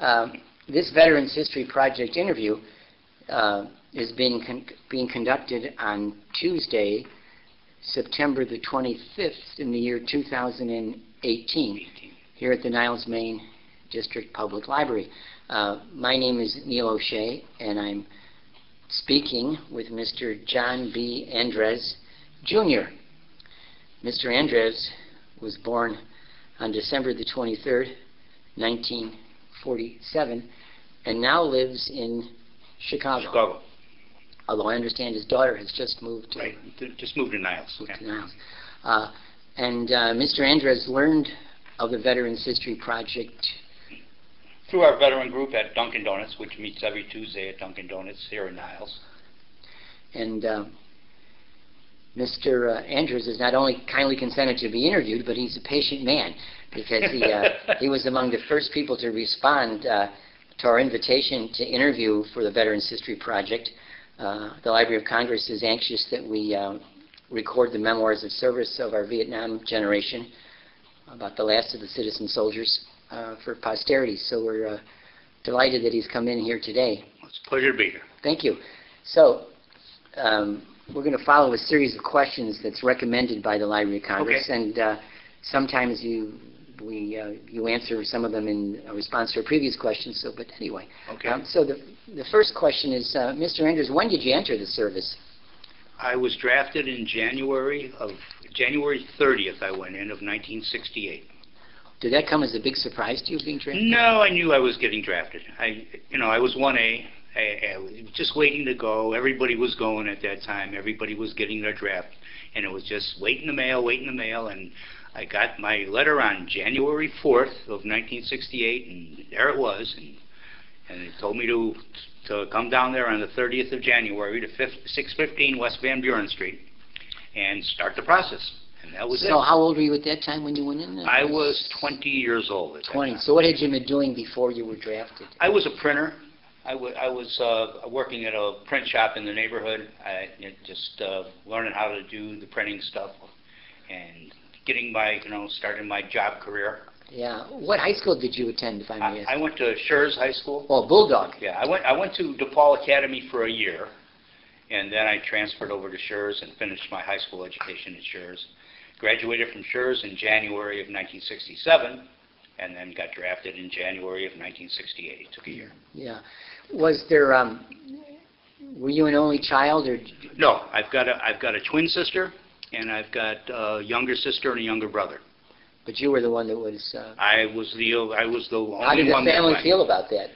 Um, This Veterans History Project interview uh, is being, con- being conducted on Tuesday, September the 25th in the year 2018, here at the Niles Maine District Public Library. Uh, My name is Neil O'Shea, and I'm speaking with Mr. John B. Andres Jr. Mr. Andres was born on December the 23rd, 1947, and now lives in Chicago. Chicago, Although I understand his daughter has just moved to, right. Just moved to Niles. moved to Niles. Uh, and uh, Mr. Andres learned of the Veterans History Project. Through our veteran group at Dunkin' Donuts, which meets every Tuesday at Dunkin' Donuts here in Niles. And um, Mr. Uh, Andrews has not only kindly consented to be interviewed, but he's a patient man because he, uh, he was among the first people to respond uh, to our invitation to interview for the Veterans History Project. Uh, the Library of Congress is anxious that we um, record the memoirs of service of our Vietnam generation about the last of the citizen soldiers uh, for posterity. So we're uh, delighted that he's come in here today. It's a pleasure to be here. Thank you. So, um, we're going to follow a series of questions that's recommended by the Library of Congress, Okay. and uh, sometimes you we uh, you answer some of them in response to a previous question. So, but anyway, Okay. um, so the the first question is, uh, Mr. Andrews, when did you enter the service? I was drafted in January of, January 30th I went in of 1968. Did that come as a big surprise to you being drafted? No, I knew I was getting drafted. I, you know, I was 1A. I, I was just waiting to go. Everybody was going at that time. Everybody was getting their draft. And it was just waiting the mail, waiting the mail. And I got my letter on January 4th of 1968, and there it was. And, and it told me to to come down there on the 30th of January to 5, 615 West Van Buren Street and start the process. And that was So, it. So how old were you at that time when you went in? I was 20 years old at that 20. time. So, what had you been doing before you were drafted? I was a printer. I I was uh, working at a print shop in the neighborhood. I you know, just uh, learning how to do the printing stuff and getting my, you know, starting my job career. Yeah. What high school did you attend, if I may I, ask? I went to Schurz High School. Oh, Bulldog. Yeah, I went I went to DePaul Academy for a year, and then I transferred over to Schurz and finished my high school education at Schurz. Graduated from Schurz in January of 1967, and then got drafted in January of 1968. It took a year. Yeah. Was there, um, were you an only child or, No, I've got a I've got a twin sister, and I've got a younger sister and a younger brother. but you were the one that was, uh, I was the I was the only one. how did the family feel about that?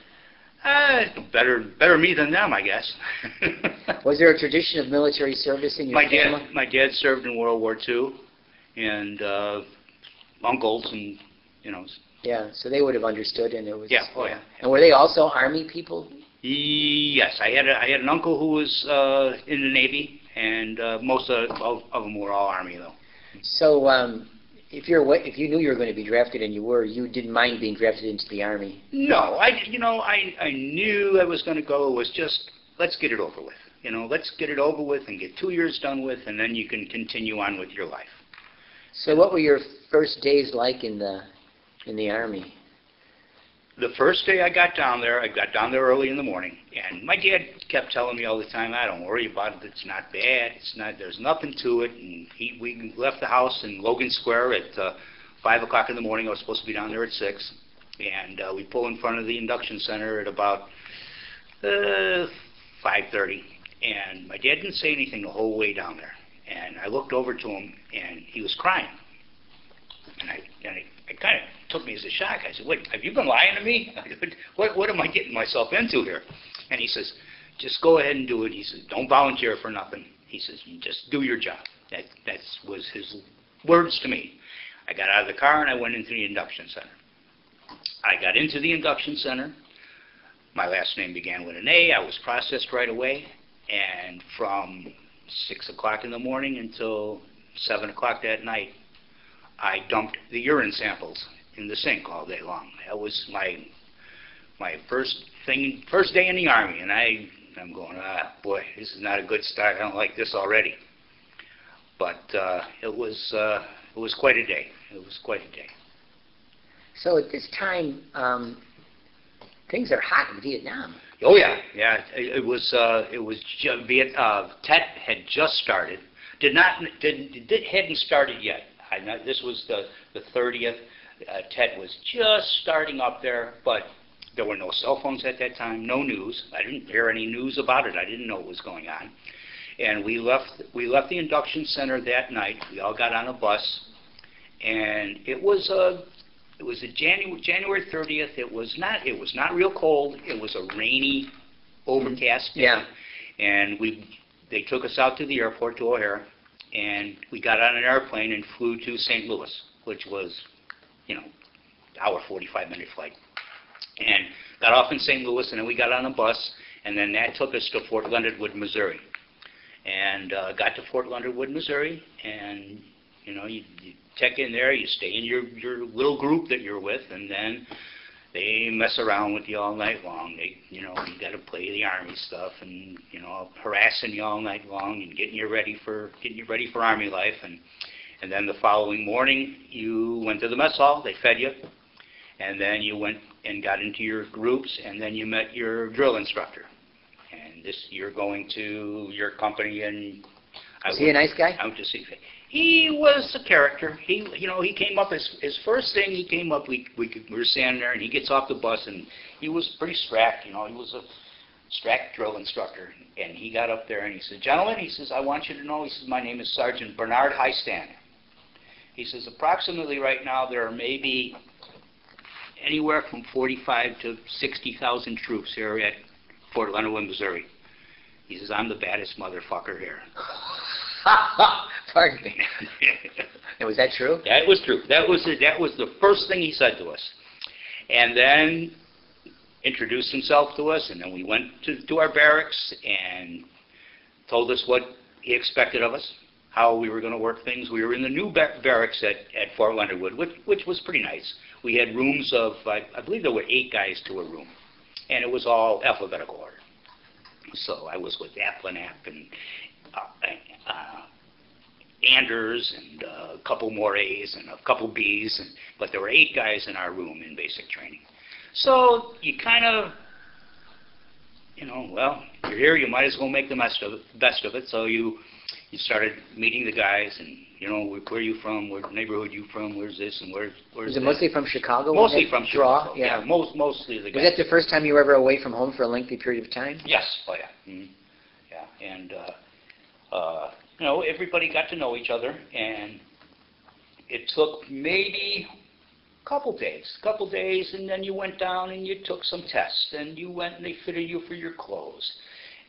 Uh, better better me than them, I guess. Was there a tradition of military service in your my family? dad my dad served in World War II, and uh, uncles and you know Yeah, so they would have understood and it was. yeah oh yeah. And were they also Army people? Yes, I had a, I had an uncle who was uh, in the Navy, and uh, most of, of of them were all Army though. So, um, if you're, if you knew you were going to be drafted and you were, you didn't mind being drafted into the Army? No, I you know I I knew I was going to go. It was just let's get it over with. You know, let's get it over with and get two years done with, and then you can continue on with your life. So what were your first days like in the, in the Army? The first day I got down there, I got down there early in the morning, and my dad kept telling me all the time, "I don't worry about it. It's not bad. It's not. There's nothing to it." And he, we left the house in Logan Square at uh, five o'clock in the morning. I was supposed to be down there at six, and uh, we pull in front of the induction center at about uh, five thirty. And my dad didn't say anything the whole way down there. And I looked over to him, and he was crying. And I, and I, it kind of took me as a shock. I said, "Wait, have you been lying to me? what, what am I getting myself into here?" And he says, "Just go ahead and do it." He says, "Don't volunteer for nothing." He says, just do your job." That that was his words to me. I got out of the car and I went into the induction center. I got into the induction center. My last name began with an A. I was processed right away, and from six o'clock in the morning until seven o'clock that night, I dumped the urine samples in the sink all day long. That was my my first thing, first day in the army, and I I'm going, ah, boy, this is not a good start. I don't like this already. But uh, it was uh, it was quite a day. It was quite a day. So at this time, um, Things are hot in Vietnam. Oh yeah, yeah. It, it was uh, it was Viet, uh, Tet had just started. Did not did, did hadn't started yet. I know, this was the the thirtieth. Uh, Tet was just starting up there, but there were no cell phones at that time, no news. I didn't hear any news about it. I didn't know what was going on. And we left we left the induction center that night. We all got on a bus, and it was a it was a January January 30th. It was not it was not real cold. It was a rainy, overcast day. Yeah. And we they took us out to the airport to O'Hare, and we got on an airplane and flew to St. Louis, which was, you know, hour 45 minute flight. And got off in St. Louis, and then we got on a bus, and then that took us to Fort Leonard Wood, Missouri. And uh, got to Fort Leonard Wood, Missouri, and you know, you, you check in there, you stay in your your little group that you're with, and then they mess around with you all night long. They, you know, you got to play the army stuff, and you know, harassing you all night long and getting you ready for getting you ready for army life, and and then the following morning you went to the mess hall. They fed you, and then you went and got into your groups, and then you met your drill instructor. And this, you're going to your company, and I Is he a nice guy? out to see. He was a character. He, you know, he came up his his first thing. He came up. We we, we were standing there, and he gets off the bus, and he was pretty strapped. You know, he was a strapped drill instructor, and he got up there and he said, "Gentlemen," he says, "I want you to know," he says, "My name is Sergeant Bernard Highstand." He says, "Approximately right now, there are maybe anywhere from 45 to 60,000 troops here at Fort Leonard Wood, Missouri." He says, "I'm the baddest motherfucker here." Pardon me. And was that true? That was true. That was the, that was the first thing he said to us, and then introduced himself to us, and then we went to, to our barracks and told us what he expected of us, how we were going to work things. We were in the new bar- barracks at, at Fort Leonard Wood, which, which was pretty nice. We had rooms of, I, I believe there were eight guys to a room, and it was all alphabetical order. So I was with Aplanak and uh, uh, Anders and uh, a couple more A's and a couple B's, and, but there were eight guys in our room in basic training. So you kind of, you know, well, you're here, you might as well make the best of it. Best of it. So you you started meeting the guys, and you know, where, where are you from? Where neighborhood you from? Where's this and where's where's Was it that? mostly from Chicago? mostly from that draw? Chicago. Yeah. most mostly the guys. Was that the first time you were ever away from home for a lengthy period of time? Yes, oh yeah. Mhm. Yeah, and, uh, uh, you know, everybody got to know each other, and it took maybe a couple days, couple days, and then you went down and you took some tests, and you went and they fitted you for your clothes,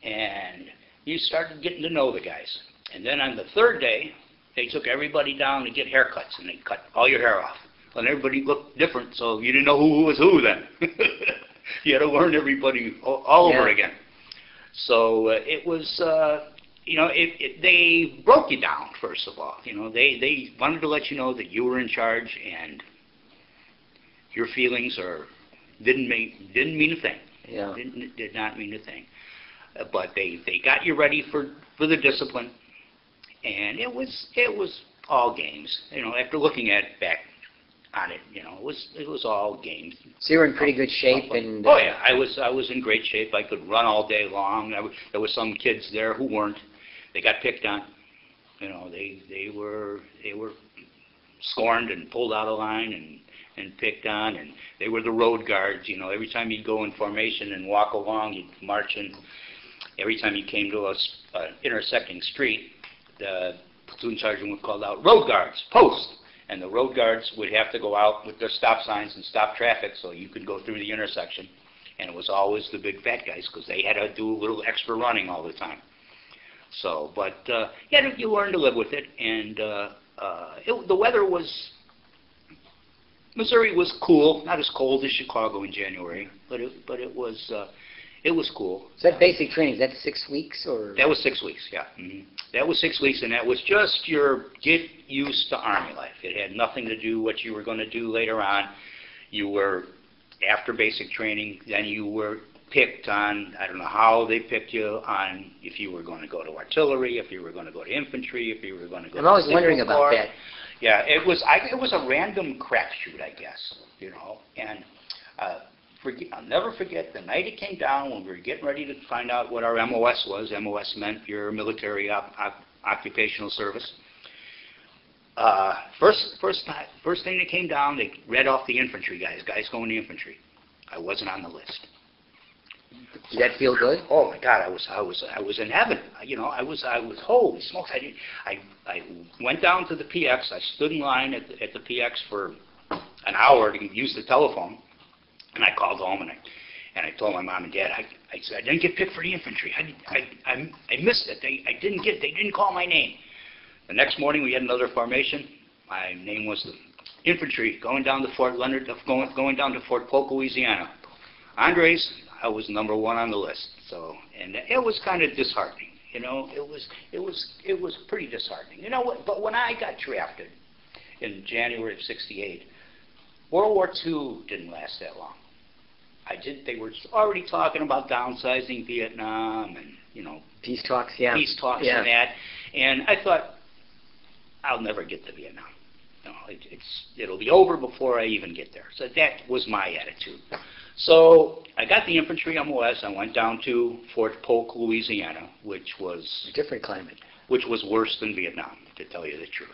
and you started getting to know the guys. And then on the third day, they took everybody down to get haircuts, and they cut all your hair off. And everybody looked different, so you didn't know who was who then. you had to learn everybody all, all over again. So uh, it was, uh, you know, it, it, they broke you down first of all. You know, they they wanted to let you know that you were in charge and your feelings are didn't mean didn't mean a thing. Yeah. Didn't, did not mean a thing. Uh, but they they got you ready for for the discipline, and it was it was all games. You know, after looking at back on it, you know, it was it was all games. So you were in pretty good shape and. Oh yeah, I was I was in great shape. I could run all day long. I w there were some kids there who weren't. They got picked on. You know, they they were they were scorned and pulled out of line and and picked on, and they were the road guards. You know, every time you'd go in formation and walk along, you'd march in. Every time you came to a uh, intersecting street, the platoon sergeant would call out, "Road guards, post!" And the road guards would have to go out with their stop signs and stop traffic so you could go through the intersection. And it was always the big fat guys because they had to do a little extra running all the time. So, but uh, yeah, you learn to live with it, and uh, uh, it, the weather was. Missouri was cool, not as cold as Chicago in January, but it but it was uh, it was cool. Is that basic training? Is that six weeks or? That was six weeks, yeah. hmm That was six weeks, and that was just your get used to Army life. It had nothing to do what you were going to do later on. You were, after basic training, then you were picked on, I don't know how they picked you on if you were going to go to artillery, if you were going to go to infantry, if you were going to go I'm to always wondering about corps. that. Yeah, it was I, it was a random crapshoot, I guess, you know. And uh, forget, I'll never forget the night it came down when we were getting ready to find out what our MOS was. MOS meant your military op- op- occupational service. Uh, first, first, first thing that came down, they read off the infantry guys, guys going to infantry. I wasn't on the list. Did that feel good? Oh my God, I was, I was, I was in heaven. You know, I was, I was, holy smokes! I didn't, I, I went down to the PX. I stood in line at the, at the PX for an hour to use the telephone, and I called home and I, and I told my mom and dad, I, I said I didn't get picked for the infantry. I, I, I, I missed it. They, I didn't get, they didn't call my name. The next morning we had another formation. My name was the infantry going down to Fort Leonard, going, going down to Fort Polk, Louisiana. Andres, I was number one on the list. So, and it was kind of disheartening. You know, it was, it was, it was pretty disheartening. You know what? But when I got drafted in January of '68, World War II didn't last that long. I did. They were already talking about downsizing Vietnam and you know Peace talks, yeah. peace talks yeah. and that. And I thought, I'll never get to Vietnam. No, it, it's it'll be over before I even get there. So that was my attitude. So I got the infantry MOS. I went down to Fort Polk, Louisiana, which was a Different climate. which was worse than Vietnam, to tell you the truth.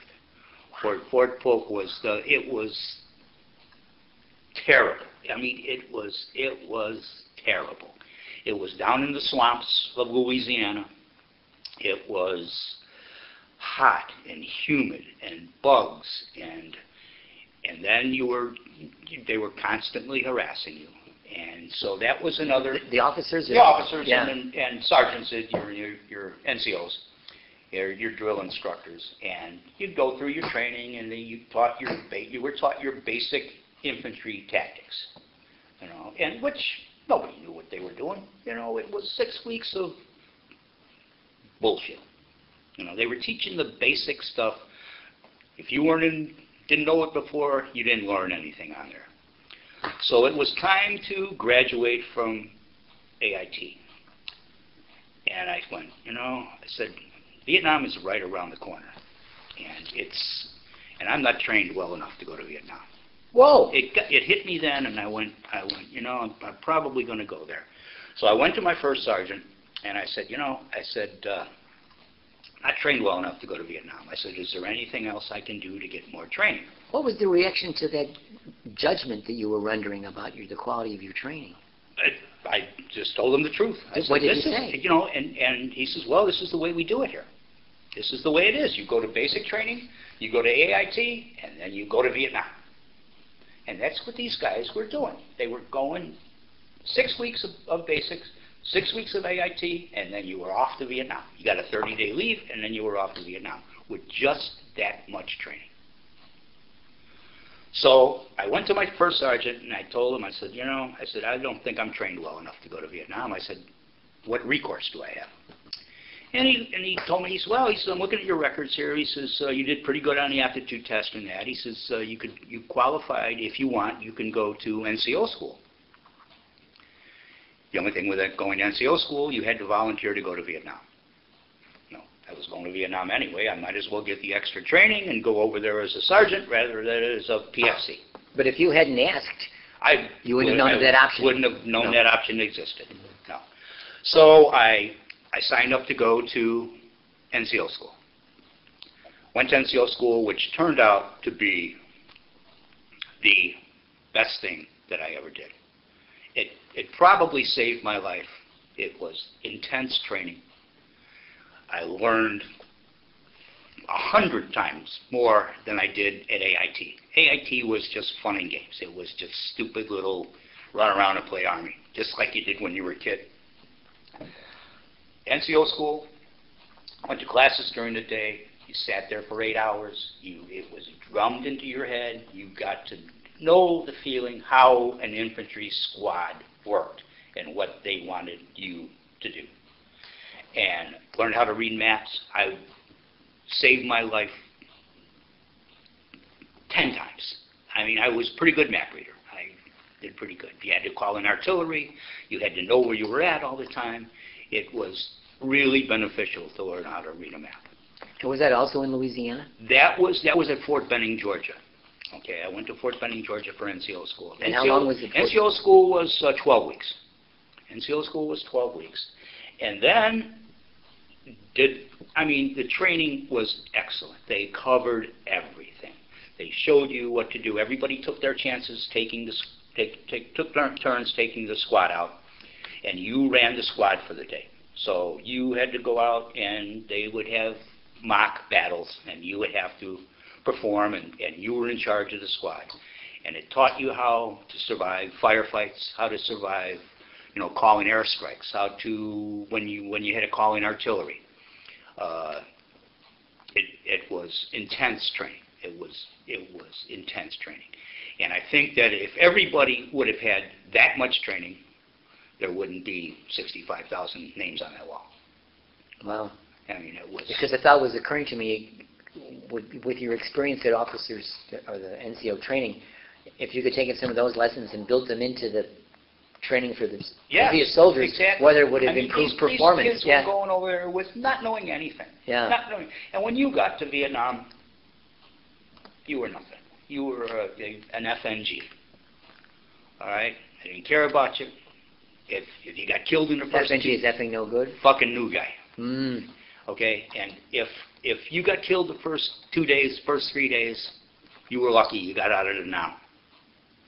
Fort, Fort Polk was the, it was terrible. I mean, it was, it was terrible. It was down in the swamps of Louisiana. It was hot and humid and bugs and, and then you were, they were constantly harassing you. And so that was another, The, the officers? the officers Yeah. and, and sergeants, your, your, your NCOs, your, your drill instructors, and you'd go through your training, and then you taught your, ba- you were taught your basic infantry tactics, you know, and which nobody knew what they were doing. You know, it was six weeks of bullshit. You know, they were teaching the basic stuff. If you weren't in, didn't know it before, you didn't learn anything on there. So it was time to graduate from AIT. And I went, you know, I said, Vietnam is right around the corner. And it's, and I'm not trained well enough to go to Vietnam. Whoa! It, got- it hit me then, and I went, I went, you know, I'm, I'm probably going to go there. So I went to my first sergeant, and I said, you know, I said, uh, not trained well enough to go to Vietnam. I said, is there anything else I can do to get more training? What was the reaction to that judgment that you were rendering about your, the quality of your training? I, I just told him the truth. I What said, did this he is, say? You know, and, and he says, well, this is the way we do it here. This is the way it is. You go to basic training, you go to AIT, and then you go to Vietnam. And that's what these guys were doing. They were going six weeks of, of basics, six weeks of AIT, and then you were off to Vietnam. You got a 30-day leave, and then you were off to Vietnam with just that much training. So I went to my first sergeant and I told him, I said, you know, I said, I don't think I'm trained well enough to go to Vietnam. I said, what recourse do I have? And he, and he told me, he said, well, he said, I'm looking at your records here. He says, uh, you did pretty good on the aptitude test and that. He says, uh, you could, you qualified, if you want, you can go to NCO school. The only thing with that going to NCO school, you had to volunteer to go to Vietnam. I was going to Vietnam anyway. I might as well get the extra training and go over there as a sergeant rather than as a PFC. But if you hadn't asked, I You wouldn't have known I that option? Wouldn't have known No. that option existed, no. So I, I signed up to go to NCO school. Went to NCO school, which turned out to be the best thing that I ever did. It, it probably saved my life. It was intense training. I learned a hundred times more than I did at AIT. AIT was just fun and games. It was just stupid little run around and play army, just like you did when you were a kid. NCO school, went to classes during the day. You sat there for eight hours. You, it was drummed into your head. You got to know the feeling how an infantry squad worked and what they wanted you to do. And learned how to read maps. I saved my life ten times. I mean, I was a pretty good map reader. I did pretty good. You had to call in artillery. You had to know where you were at all the time. It was really beneficial to learn how to read a map. and was that also in Louisiana? That was that was at Fort Benning, Georgia. Okay, I went to Fort Benning, Georgia for NCO school. And how long was Fort- NCO school was uh, 12 weeks. NCO school was 12 weeks. And then did, I mean, the training was excellent. They covered everything. They showed you what to do. Everybody took their chances taking the, take, take, took turns taking the squad out, and you ran the squad for the day. So you had to go out and they would have mock battles, and you would have to perform, and, and you were in charge of the squad. And it taught you how to survive firefights, how to survive, you know, calling airstrikes, how to, when you, when you had to call in artillery. Uh, it, it was intense training. It was, it was intense training. And I think that if everybody would have had that much training, there wouldn't be 65,000 names on that wall. Wow. I mean, it was, Because a thought was occurring to me, with, with your experience at officers, or the NCO training, if you could take in some of those lessons and build them into the training for the, for your soldiers, exactly. whether it would have I mean, improved these- performance, These kids yeah. were going over there with not knowing anything. Yeah. Not knowing. And when you got to Vietnam, you were nothing. You were a, an FNG. All right? I didn't care about you. If, if you got killed in the first FNG is effing no good? fucking new guy. Mm. Okay? And if, if you got killed the first two days, first three days, you were lucky you got out of it now.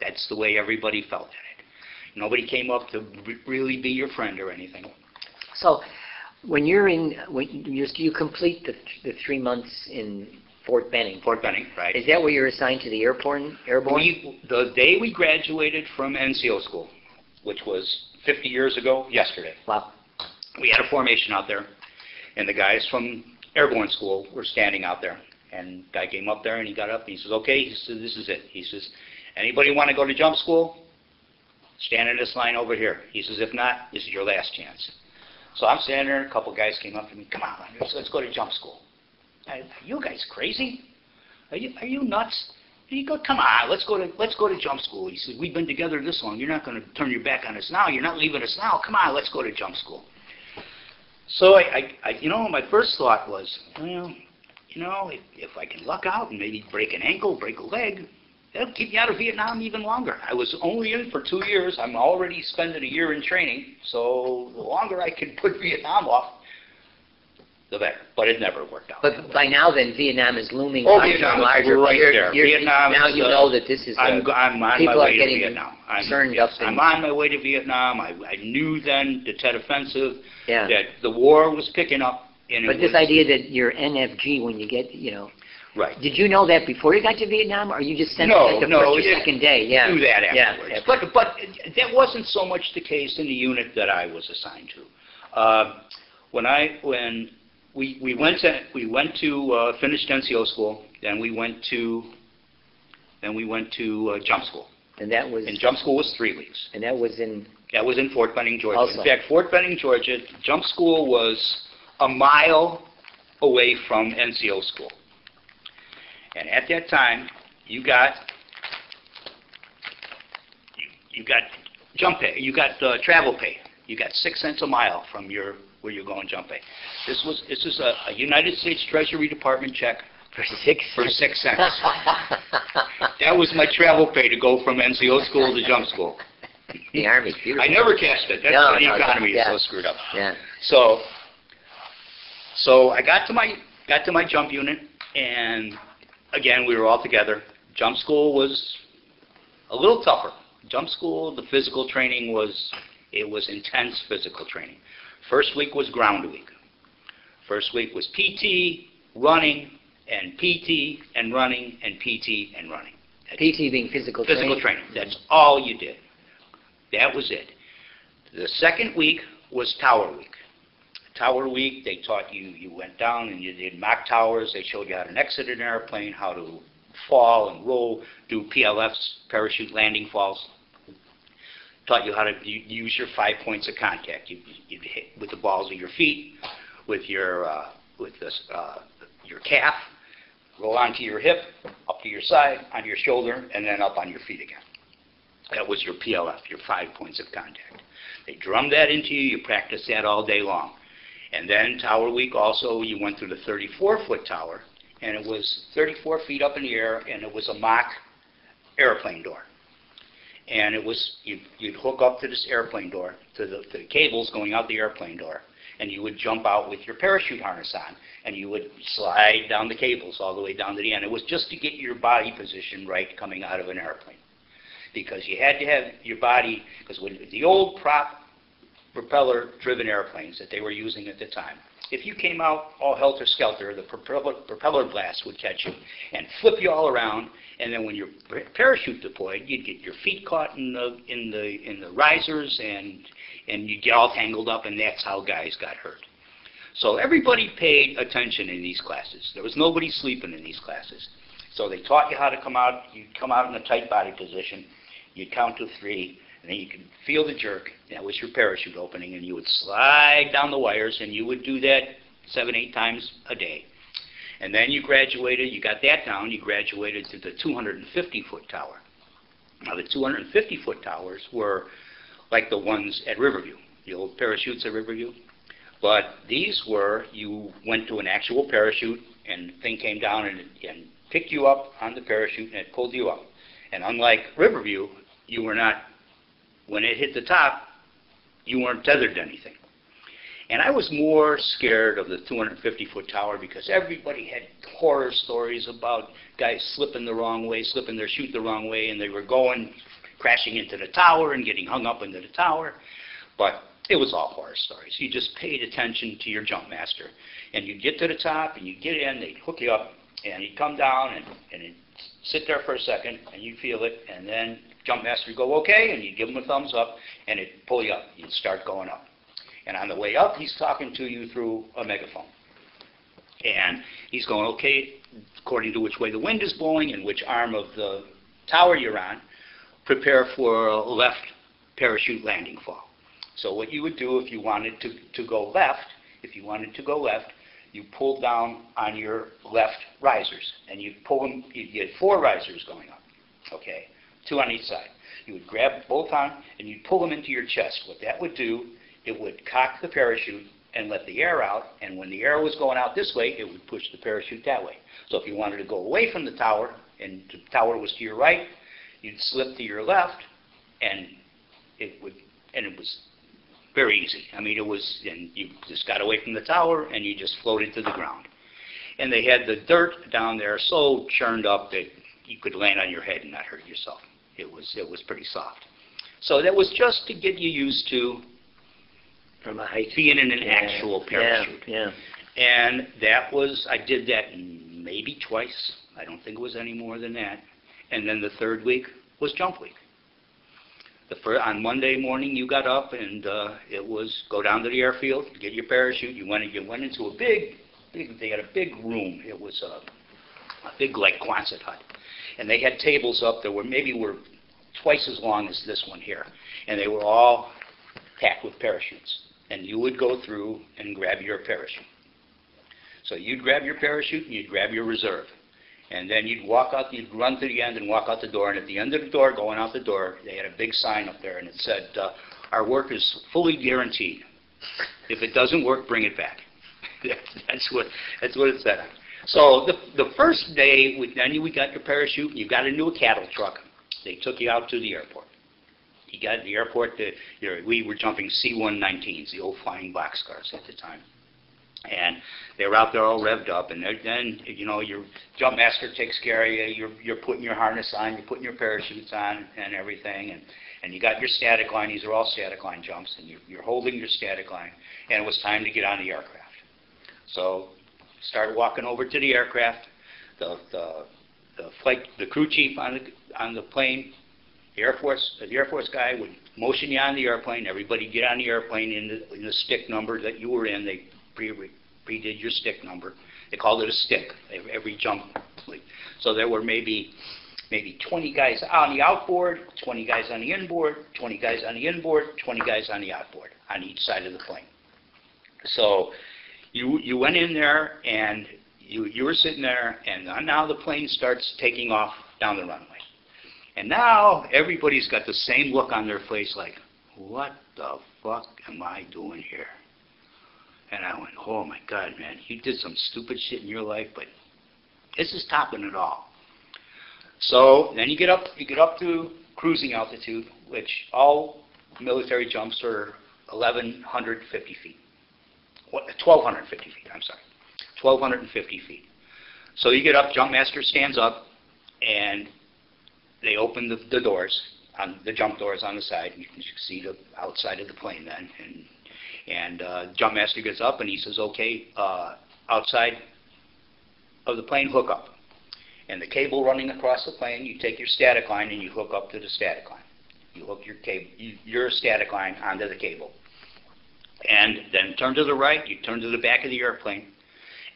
That's the way everybody felt. Nobody came up to really be your friend or anything. So, when you're in, when you're, you complete the, the three months in Fort Benning, Fort Benning, right? is that where you're assigned to the airborne, airborne? We, the day we graduated from NCO school, which was 50 years ago yesterday, Wow. we had a formation out there, and the guys from airborne school were standing out there. And guy came up there and he got up and he says, "Okay," he says, "This is it." He says, "Anybody want to go to jump school? Stand in this line over here." He says, "If not, this is your last chance." So I'm standing there. A couple guys came up to me. Come on, let's, let's go to jump school. I, are you guys crazy? Are you are you nuts? He go, come on, let's go to let's go to jump school. He says, we've been together this long. You're not going to turn your back on us now. You're not leaving us now. Come on, let's go to jump school. So I, I, I you know, my first thought was, well, you know, if, if I can luck out and maybe break an ankle, break a leg, that'll keep me out of Vietnam even longer. I was only in for two years. I'm already spending a year in training. So the longer I can put Vietnam off, the better. But it never worked out. But by now then, Vietnam is looming Oh, larger Vietnam and larger. right You're- there. you're- Vietnam Now you uh, know that this is, I'm, I'm on people my are way to getting Vietnam. I'm, yes, up I'm on my way to Vietnam. I, I knew then the Tet Offensive yeah. that the war was picking up. But this idea that you're NFG when you get, you know, right. did you know that before you got to Vietnam, or you just sent No, it the no, first or second day? Yeah. do that afterwards. yeah. But but that wasn't so much the case in the unit that I was assigned to. Uh, when I when we we went to we went to uh, finished NCO school, then we went to then we went to uh, jump school. And that was, And jump school was three weeks. and that was in, That was in Fort Benning, Georgia. Also. In fact, Fort Benning, Georgia, jump school was a mile away from NCO school. And at that time, you got you, you got jump pay, you got uh, travel pay. You got six cents a mile from your where you're going jump pay. This was this is a, a United States Treasury Department check for six. for six cents. That was my travel pay to go from NCO school to jump school. the Army, beautiful. I never cashed it. That's No, why the no, economy is yeah. so screwed up. Yeah. So, so I got to my got to my jump unit, and again we were all together. Jump school was a little tougher. Jump school, the physical training was it was intense physical training. First week was ground week. First week was PT, running, and PT, and running, and PT, and running. PT being physical training. Physical training. That's all you did. That was it. The second week was tower week. Tower week, they taught you, you went down and you did mock towers. They showed you how to exit an airplane, how to fall and roll, do PLFs, parachute landing falls. Taught you how to use your five points of contact. You, you hit with the balls of your feet, with your, uh, with this, uh, your calf, roll onto your hip, up to your side, onto your shoulder, and then up on your feet again. That was your PLF, your five points of contact. They drummed that into you, you practiced that all day long. And then Tower Week also, you went through the 34-foot tower, and it was 34 feet up in the air, and it was a mock airplane door. And it was, you'd, you'd hook up to this airplane door, to the, to the cables going out the airplane door, and you would jump out with your parachute harness on, and you would slide down the cables all the way down to the end. It was just to get your body position right coming out of an airplane. Because you had to have your body, because when the old prop propeller-driven airplanes that they were using at the time, if you came out all helter-skelter, the propeller, propeller blast would catch you and flip you all around, and then when your parachute deployed, you'd get your feet caught in the, in the, in the risers, and, and you'd get all tangled up, and that's how guys got hurt. So everybody paid attention in these classes. There was nobody sleeping in these classes. So they taught you how to come out. You'd come out in a tight body position. You'd count to three, and then you could feel the jerk. That was your parachute opening, and you would slide down the wires, and you would do that seven, eight times a day. And then you graduated, you got that down, you graduated to the 250-foot tower. Now, the 250-foot towers were like the ones at Riverview, the old parachutes at Riverview. But these were, you went to an actual parachute, and the thing came down and, and picked you up on the parachute, and it pulled you up. And unlike Riverview, you were not, when it hit the top, you weren't tethered to anything. And I was more scared of the 250-foot tower because everybody had horror stories about guys slipping the wrong way, slipping their chute the wrong way, and they were going, crashing into the tower and getting hung up into the tower. But it was all horror stories. You just paid attention to your jump master. And you'd get to the top, and you'd get in, they'd hook you up, and you'd come down, and, and sit there for a second, and you'd feel it, and then jump master would go, okay, and you'd give him a thumbs up, and it'd pull you up. You'd start going up. And on the way up, he's talking to you through a megaphone. And he's going, okay, according to which way the wind is blowing and which arm of the tower you're on, prepare for a left parachute landing fall. So what you would do if you wanted to, to go left, if you wanted to go left, you pull down on your left risers, and you pull them, you get four risers going up, okay, two on each side. You would grab both on, and you'd pull them into your chest. What that would do, it would cock the parachute and let the air out, and when the air was going out this way, it would push the parachute that way. So if you wanted to go away from the tower, and the tower was to your right, you'd slip to your left, and it would, and it was very easy. I mean, it was, and you just got away from the tower and you just floated to the ground. And they had the dirt down there so churned up that you could land on your head and not hurt yourself. It was, it was pretty soft. So that was just to get you used to From a height. being in an Yeah, actual parachute. Yeah, And that was, I did that maybe twice. I don't think it was any more than that. And then the third week was jump week. The fir- on Monday morning, you got up and uh, it was go down to the airfield, get your parachute. You went you went into a big, big. They had a big room. It was a, a big like Quonset hut, and they had tables up that were maybe were twice as long as this one here, and they were all packed with parachutes. And you would go through and grab your parachute. So you'd grab your parachute and you'd grab your reserve. And then you'd walk out, you'd run to the end and walk out the door. And at the end of the door, going out the door, they had a big sign up there and it said, uh, our work is fully guaranteed. If it doesn't work, bring it back. that's what, that's what it said. So the, the first day, we- then we got your parachute, and you got into a cattle truck. They took you out to the airport. You got to the airport, the, you we were jumping C-119s, the old flying boxcars at the time. And they were out there all revved up, and then, you know, your jump master takes care of you, you're, you're putting your harness on, you're putting your parachutes on and everything, and, and you got your static line, these are all static line jumps, and you're, you're holding your static line, and it was time to get on the aircraft. So, started walking over to the aircraft, the, the, the flight, the crew chief on the, on the plane, the Air Force, the Air Force guy would motion you on the airplane, everybody get on the airplane in the, in the stick number that you were in, they pre, pre-did your stick number. They called it a stick, every, every jump. So there were maybe, maybe 20 guys on the outboard, 20 guys on the inboard, 20 guys on the inboard, 20 guys on the outboard, on each side of the plane. So you, you went in there and you, you were sitting there and now the plane starts taking off down the runway. And now everybody's got the same look on their face like, what the fuck am I doing here? And I went, oh my God, man, you did some stupid shit in your life, but this is topping it all. So then you get up, you get up to cruising altitude, which all military jumps are 1,150 feet. What, 1,250 feet, I'm sorry. 1,250 feet. So you get up, jump master stands up, and they open the, the doors, on the jump doors on the side. You can see the outside of the plane then. And, and uh, jump master gets up and he says, okay, uh, outside of the plane, hook up. And the cable running across the plane, you take your static line and you hook up to the static line. You hook your cable, your static line onto the cable. And then turn to the right, you turn to the back of the airplane,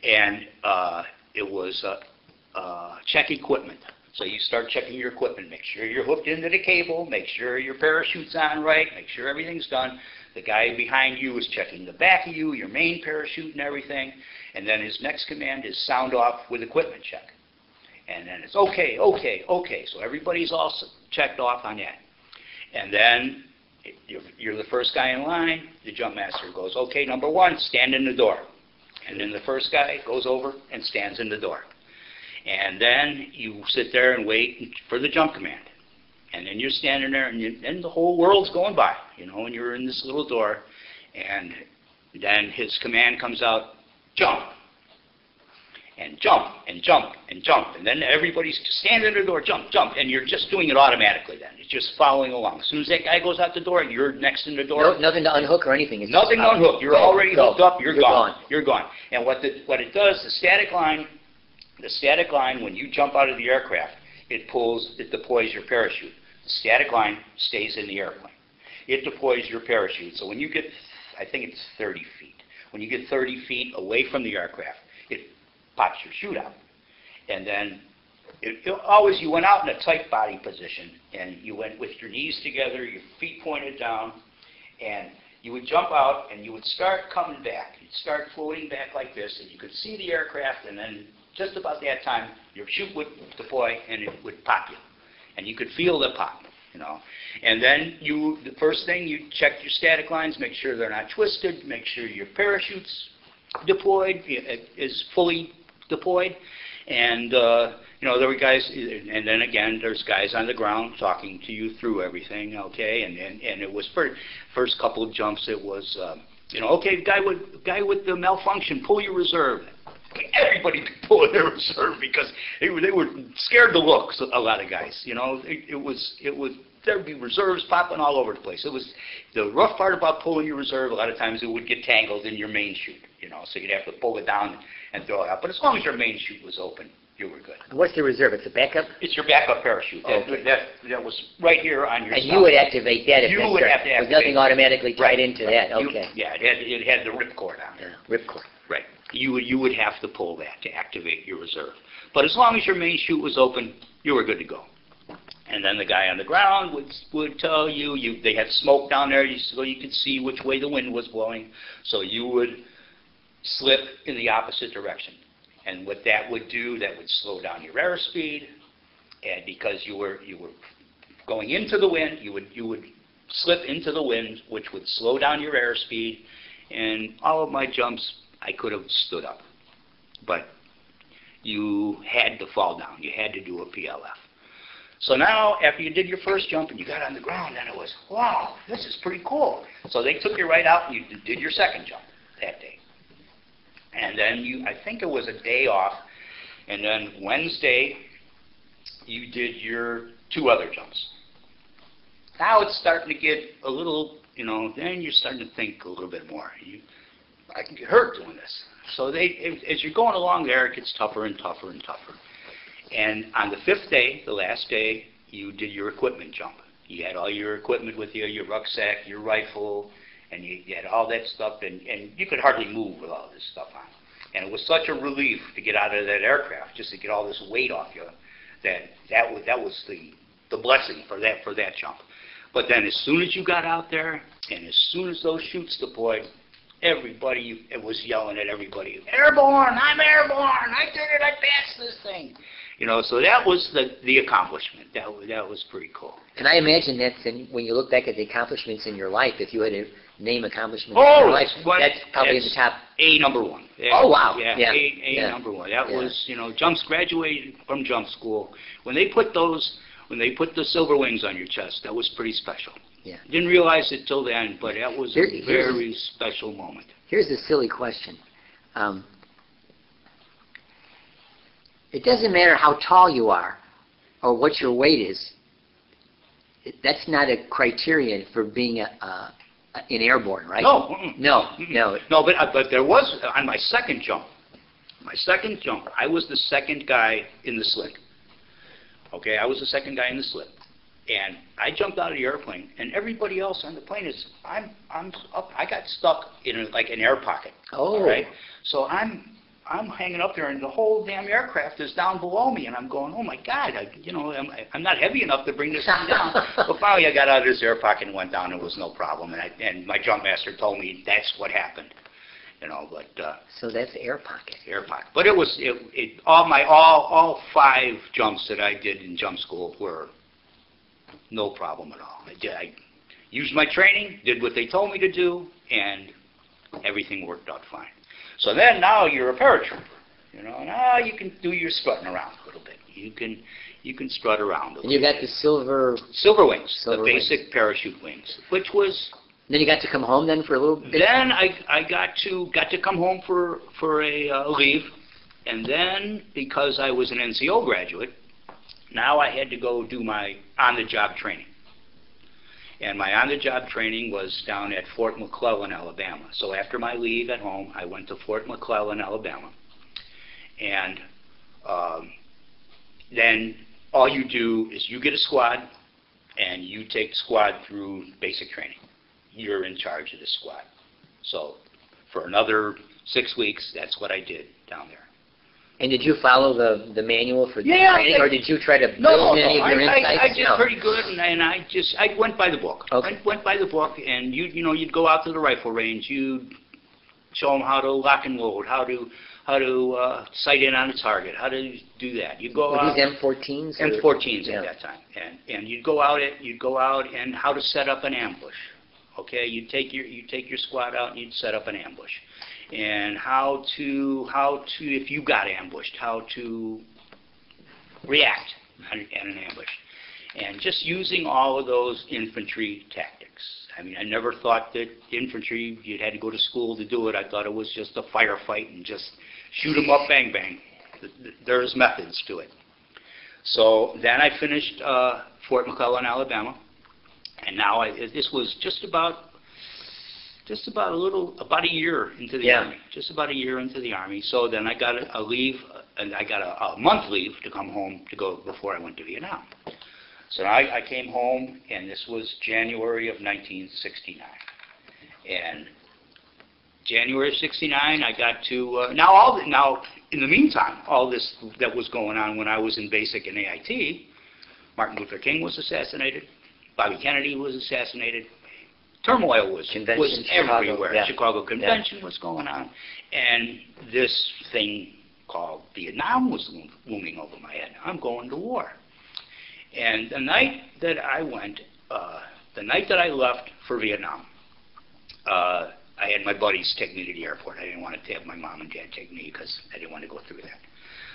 and uh, it was uh, uh, check equipment. So you start checking your equipment, make sure you're hooked into the cable, make sure your parachute's on right, make sure everything's done. The guy behind you is checking the back of you, your main parachute and everything. And then his next command is sound off with equipment check. And then it's okay, okay, okay. So everybody's all checked off on that. And then you're, you're the first guy in line. The jump master goes, okay, number one, stand in the door. And then the first guy goes over and stands in the door. And then you sit there and wait for the jump command. And then you're standing there, and then the whole world's going by, you know, and you're in this little door. And then his command comes out, jump. And jump, and jump, and jump. And then everybody's standing at the door, jump, jump. And you're just doing it automatically then. It's just following along. As soon as that guy goes out the door, you're next in the door. No, nothing to unhook or anything. It's Nothing out. unhooked. You're Go, already go. hooked up. You're, You're gone. gone. You're gone. And what the, what it does, the static line, the static line, when you jump out of the aircraft, it pulls, it deploys your parachute. The static line stays in the airplane. It deploys your parachute. So when you get, I think it's 30 feet. When you get 30 feet away from the aircraft, pops your chute out. And then it, it always you went out in a tight body position and you went with your knees together, your feet pointed down, and you would jump out and you would start coming back. You'd start floating back like this, and you could see the aircraft, and then just about that time, your chute would deploy and it would pop you, and you could feel the pop. You know, and then you, the first thing you check your static lines, make sure they're not twisted, make sure your parachute's deployed, i- uh, is fully deployed, and, uh, you know, there were guys, and then again, there's guys on the ground talking to you through everything, okay? And, and, and it was for, first couple of jumps, it was, um, you know, okay, guy with, guy with the malfunction, pull your reserve. Everybody pull their reserve because they were, they were scared to look, a lot of guys, you know? It, it was, it was, there'd be reserves popping all over the place. It was, the rough part about pulling your reserve, a lot of times it would get tangled in your main chute, you know, so you'd have to pull it down and throw it out. But as long as your main chute was open, you were good. What's the reserve? It's a backup? It's your backup parachute. That, Okay. that, that was right here on your And you would activate that if You would have to activate nothing automatically tied Right, into right. that? You- Okay. Yeah, it had, it had the ripcord on it. Yeah, Ripcord. Right. You would, you would have to pull that to activate your reserve. But as long as your main chute was open, you were good to go. And then the guy on the ground would, would tell you, you, they had smoke down there so you could see which way the wind was blowing. So you would slip in the opposite direction. And what that would do, that would slow down your airspeed. And because you were, you were going into the wind, you would, you would slip into the wind, which would slow down your airspeed. And all of my jumps, I could have stood up. But you had to fall down. You had to do a PLF. So now, after you did your first jump and you got on the ground, and it was, wow, this is pretty cool. So they took you right out and you did your second jump that day. And then you, I think it was a day off, and then Wednesday, you did your two other jumps. Now it's starting to get a little, you know, then you're starting to think a little bit more. You, I can get hurt doing this. So they, as you're going along there, it gets tougher and tougher and tougher. And on the fifth day, the last day, you did your equipment jump. You had all your equipment with you, your rucksack, your rifle, and you, you had all that stuff, and, and you could hardly move with all this stuff on. And it was such a relief to get out of that aircraft, just to get all this weight off you, that that was, that was the, the blessing for that, for that jump. But then as soon as you got out there, and as soon as those chutes deployed, everybody was yelling at everybody, airborne, I'm airborne, I did it, I passed this thing. You know, so that was the, the accomplishment. That was, that was pretty cool. And I imagine that's, in- when you look back at the accomplishments in your life, if you had to name accomplishments in Oh, your life, that's what- that's probably at the top. A number one. Oh, wow. Yeah, Yeah, A, A yeah, number one. That yeah. was, you know, jumps, graduated from jump school. When they put those, when they put the silver wings on your chest, that was pretty special. Yeah. Didn't realize it till then, but that was Here- a very special moment. Here's a silly question. Um, it doesn't matter how tall you are or what your weight is. That's not a criterion for being a, a, an airborne, right? No, mm-mm. No, no. No, but, uh, but there was, on my second jump, my second jump, I was the second guy in the slick. Okay, I was the second guy in the slip. And I jumped out of the airplane, and everybody else on the plane is, I'm, I'm up, I got stuck in a, like an air pocket. Oh. right. So I'm, I'm hanging up there, and the whole damn aircraft is down below me, and I'm going, oh my God, I, you know, I'm, I'm not heavy enough to bring this thing down. but finally, I got out of this air pocket and went down. And it was no problem, and I, and my jump master told me that's what happened. You know, but uh, So that's air pocket. air pocket. But it was it, it all my all all five jumps that I did in jump school were no problem at all. I did I used my training, did what they told me to do, and everything worked out fine. So then now you're a paratrooper. You know, now you can do your strutting around a little bit. You can you can strut around a little bit. And you got bit. the silver. silver wings, Silver the wings. basic parachute wings, which was Then you got to come home then for a little bit. then I, I got to got to come home for for a uh, leave, and then because I was an NCO graduate, now I had to go do my on-the-job training. And my on-the-job training was down at Fort McClellan, Alabama. So after my leave at home, I went to Fort McClellan, Alabama, and um, then all you do is you get a squad, and you take the squad through basic training you're in charge of the squad. So for another six weeks, that's what I did down there. And did you follow the, the manual for the Yeah, training, I- or did you try to build No, no, any no. of I, your insights? I, I did No. pretty good, and, and I just I went by the book. Okay. I went by the book, and you you know you'd go out to the rifle range, you'd show them how to lock and load, how to how to uh, sight in on a target, how to do that. You go Were out. these M14s? M14s Yeah. at that time, and and you'd go out it, you'd go out and how to set up an ambush. Okay, you'd take your you take your squad out and you'd set up an ambush, and how to how to if you got ambushed, how to react at an ambush, and just using all of those infantry tactics. I mean, I never thought that infantry you had to go to school to do it. I thought it was just a firefight and just shoot 'em up, bang bang. Th- th- There's methods to it. So then I finished uh, Fort McClellan, Alabama, and now I, this was just about, just about a little, about a year into the Yeah. army, just about a year into the army. So then I got a, a leave, and I got a, a month leave to come home to go before I went to Vietnam. So I, I came home, and this was January of 1969, and January of '69, I got to uh, now all the, now in the meantime, all this that was going on when I was in basic and AIT, Martin Luther King was assassinated, Bobby Kennedy was assassinated, turmoil was Convention, was Chicago, everywhere. yeah. Chicago Convention was going on, and this thing called Vietnam was loom- looming over my head. I'm going to war. And the night that I went, uh, the night that I left for Vietnam, uh, I had my buddies take me to the airport. I didn't want to have my mom and dad take me because I didn't want to go through that.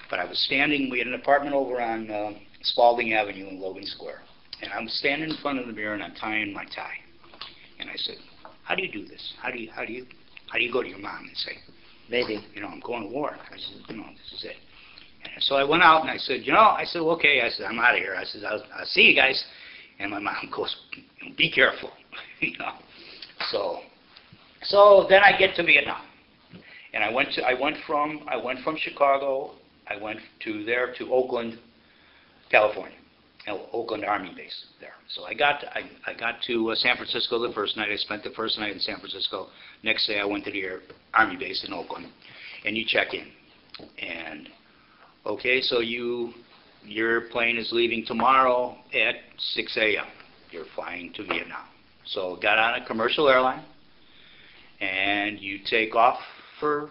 But I was standing, we had an apartment over on uh, Spaulding Avenue in Logan Square. And I'm standing in front of the mirror and I'm tying my tie. And I said, how do you do this? How do you, how do you, how do you go to your mom and say, Maybe. you know, I'm going to war. I said, you know, this is it. And so I went out and I said, you know, I said, okay. I said, I'm out of here. I said, I'll, I'll see you guys. And my mom goes, be careful, you know. So, so then I get to Vietnam, and I went to, I went from, I went from Chicago, I went to there to Oakland, California, Oakland Army Base there. So I got, I, I got to uh, San Francisco the first night. I spent the first night in San Francisco. Next day I went to the Air, Army Base in Oakland, and you check in, and okay, so you, your plane is leaving tomorrow at 6 a.m. You're flying to Vietnam. So got on a commercial airline, and you take off for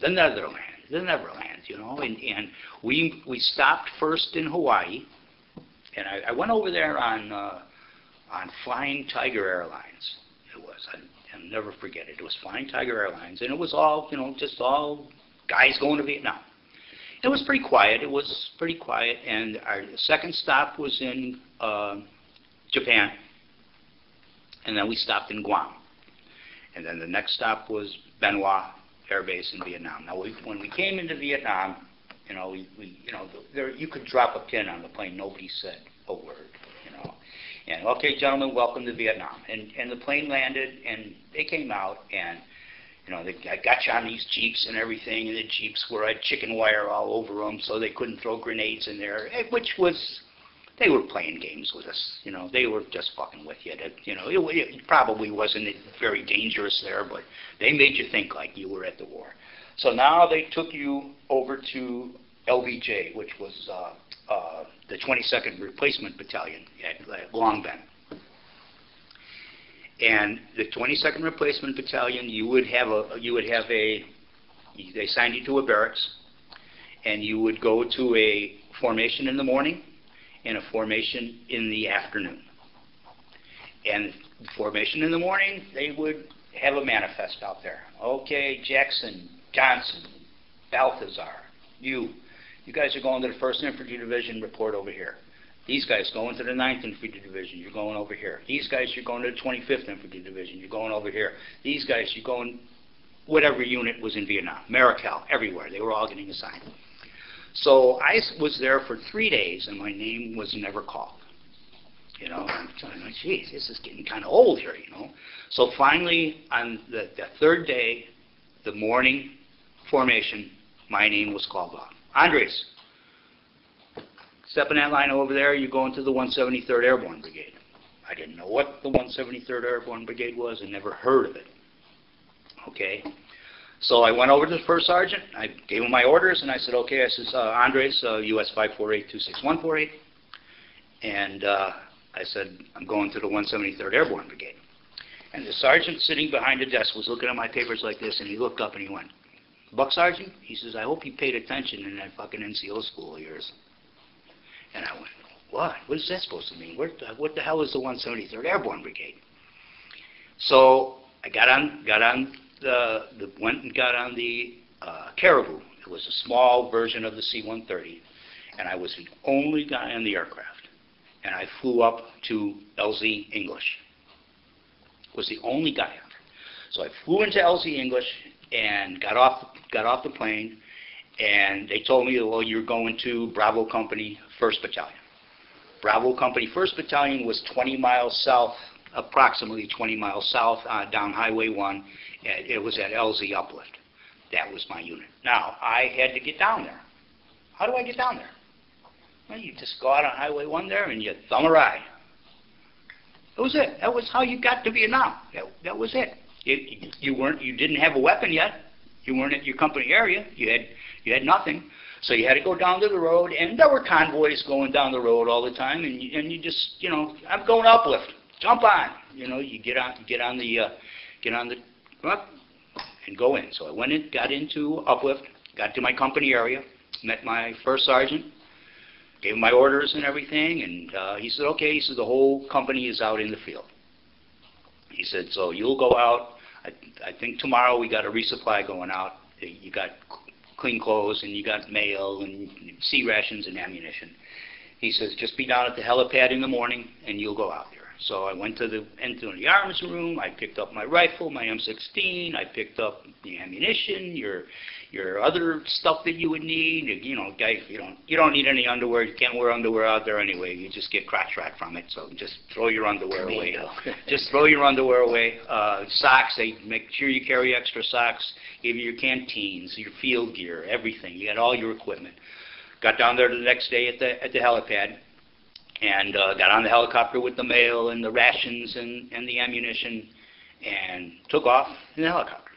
the Netherlands. the Neverland, you know, and, and we, we stopped first in Hawaii, and I, I went over there on, uh, on Flying Tiger Airlines. It was, I, I'll never forget it. It was Flying Tiger Airlines, and it was all, you know, just all guys going to Vietnam. It was pretty quiet. It was pretty quiet, and our second stop was in uh, Japan, and then we stopped in Guam. And then the next stop was Bien Hoa Air Base in Vietnam. Now, we, when we came into Vietnam, you know, we, we you know, there, you could drop a pin on the plane. Nobody said a word, you know. And okay, gentlemen, welcome to Vietnam. And and the plane landed, and they came out, and you know, they I got you on these jeeps and everything, and the jeeps were had chicken wire all over them, so they couldn't throw grenades in there, eh, which was they were playing games with us. You know, they were just fucking with you. That, you know, it, it probably wasn't very dangerous there, but they made you think like you were at the war. So now they took you over to LBJ, which was uh, uh, the 22nd Replacement Battalion at, at Long Binh. And the 22nd Replacement Battalion, you would have a, you would have a, they signed you to a barracks, and you would go to a formation in the morning and a formation in the afternoon. And the formation in the morning, they would have a manifest out there. Okay, Jackson, Johnson, Balthazar, you, you guys are going to the 1st Infantry Division, report over here. These guys going to the 9th Infantry Division, you're going over here. These guys, you're going to the 25th Infantry Division, you're going over here. These guys, you're going whatever unit was in Vietnam, Americal, everywhere. They were all getting assigned. So I was there for three days, and my name was never called. You know, I'm like, geez, this is getting kind of old here, you know. So finally, on the, the third day, the morning formation, my name was called. Andres, step in that line over there, you're going to the 173rd Airborne Brigade. I didn't know what the 173rd Airborne Brigade was and never heard of it. Okay? So I went over to the first sergeant, I gave him my orders, and I said, okay, I said, uh, Andres, uh, US 548-26148, and uh, I said, I'm going to the 173rd Airborne Brigade. And the sergeant sitting behind the desk was looking at my papers like this, and he looked up and he went, Buck Sergeant? He says, I hope you paid attention in that fucking NCO school of yours. And I went, what? What is that supposed to mean? Where, what the hell is the 173rd Airborne Brigade? So I got on, got on the, the went and got on the uh, Caribou. It was a small version of the C-130, and I was the only guy on the aircraft. And I flew up to LZ English. Was the only guy on. So I flew into LZ English and got off got off the plane, and they told me, well, you're going to Bravo Company, 1st Battalion. Bravo Company, 1st Battalion was 20 miles south, approximately 20 miles south uh, down Highway 1. It, was at LZ Uplift. That was my unit. Now, I had to get down there. How do I get down there? Well, you just go out on Highway 1 there and you thumb a ride. That was it. That was how you got to Vietnam. That, that was it. It. You weren't. You didn't have a weapon yet. You weren't at your company area. You had you had nothing. So you had to go down to the road, and there were convoys going down the road all the time, and you, and you just you know I'm going uplift, jump on. You know you get on get on the uh, get on the truck and go in. So I went in, got into uplift, got to my company area, met my first sergeant, gave him my orders and everything, and uh, he said, okay, he said, the whole company is out in the field. He said, so you'll go out, I, I think tomorrow we got a resupply going out, you got clean clothes and you got mail and C rations and ammunition. He says, just be down at the helipad in the morning and you'll go out there. So I went to the into the arms room. I picked up my rifle, my M16. I picked up the ammunition, your your other stuff that you would need. You know, guys, you don't you don't need any underwear. You can't wear underwear out there anyway. You just get crotch rot from it. So just throw your underwear away. just throw your underwear away. Uh, socks. They make sure you carry extra socks. Give you your canteens, your field gear, everything. You got all your equipment. Got down there the next day at the at the helipad and uh, got on the helicopter with the mail and the rations and, and the ammunition and took off in the helicopter.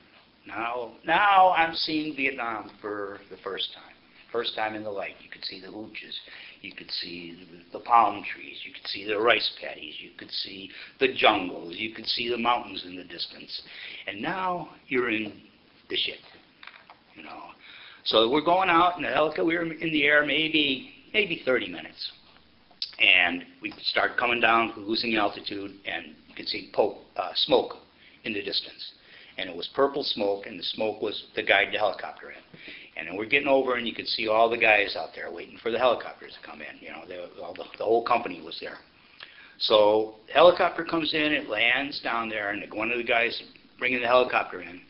Now, now I'm seeing Vietnam for the first time. First time in the light. You could see the hooches. You could see the, palm trees. You could see the rice paddies. You could see the jungles. You could see the mountains in the distance. And now you're in the shit. You know. So we're going out, in the helicopter, we were in the air maybe, maybe 30 minutes. And we start coming down, losing altitude, and you can see po- uh, smoke in the distance. And it was purple smoke, and the smoke was the guide the helicopter in. And then we're getting over, and you could see all the guys out there waiting for the helicopters to come in. You know, they, all the, the whole company was there. So helicopter comes in, it lands down there, and one of the guys bringing the helicopter in,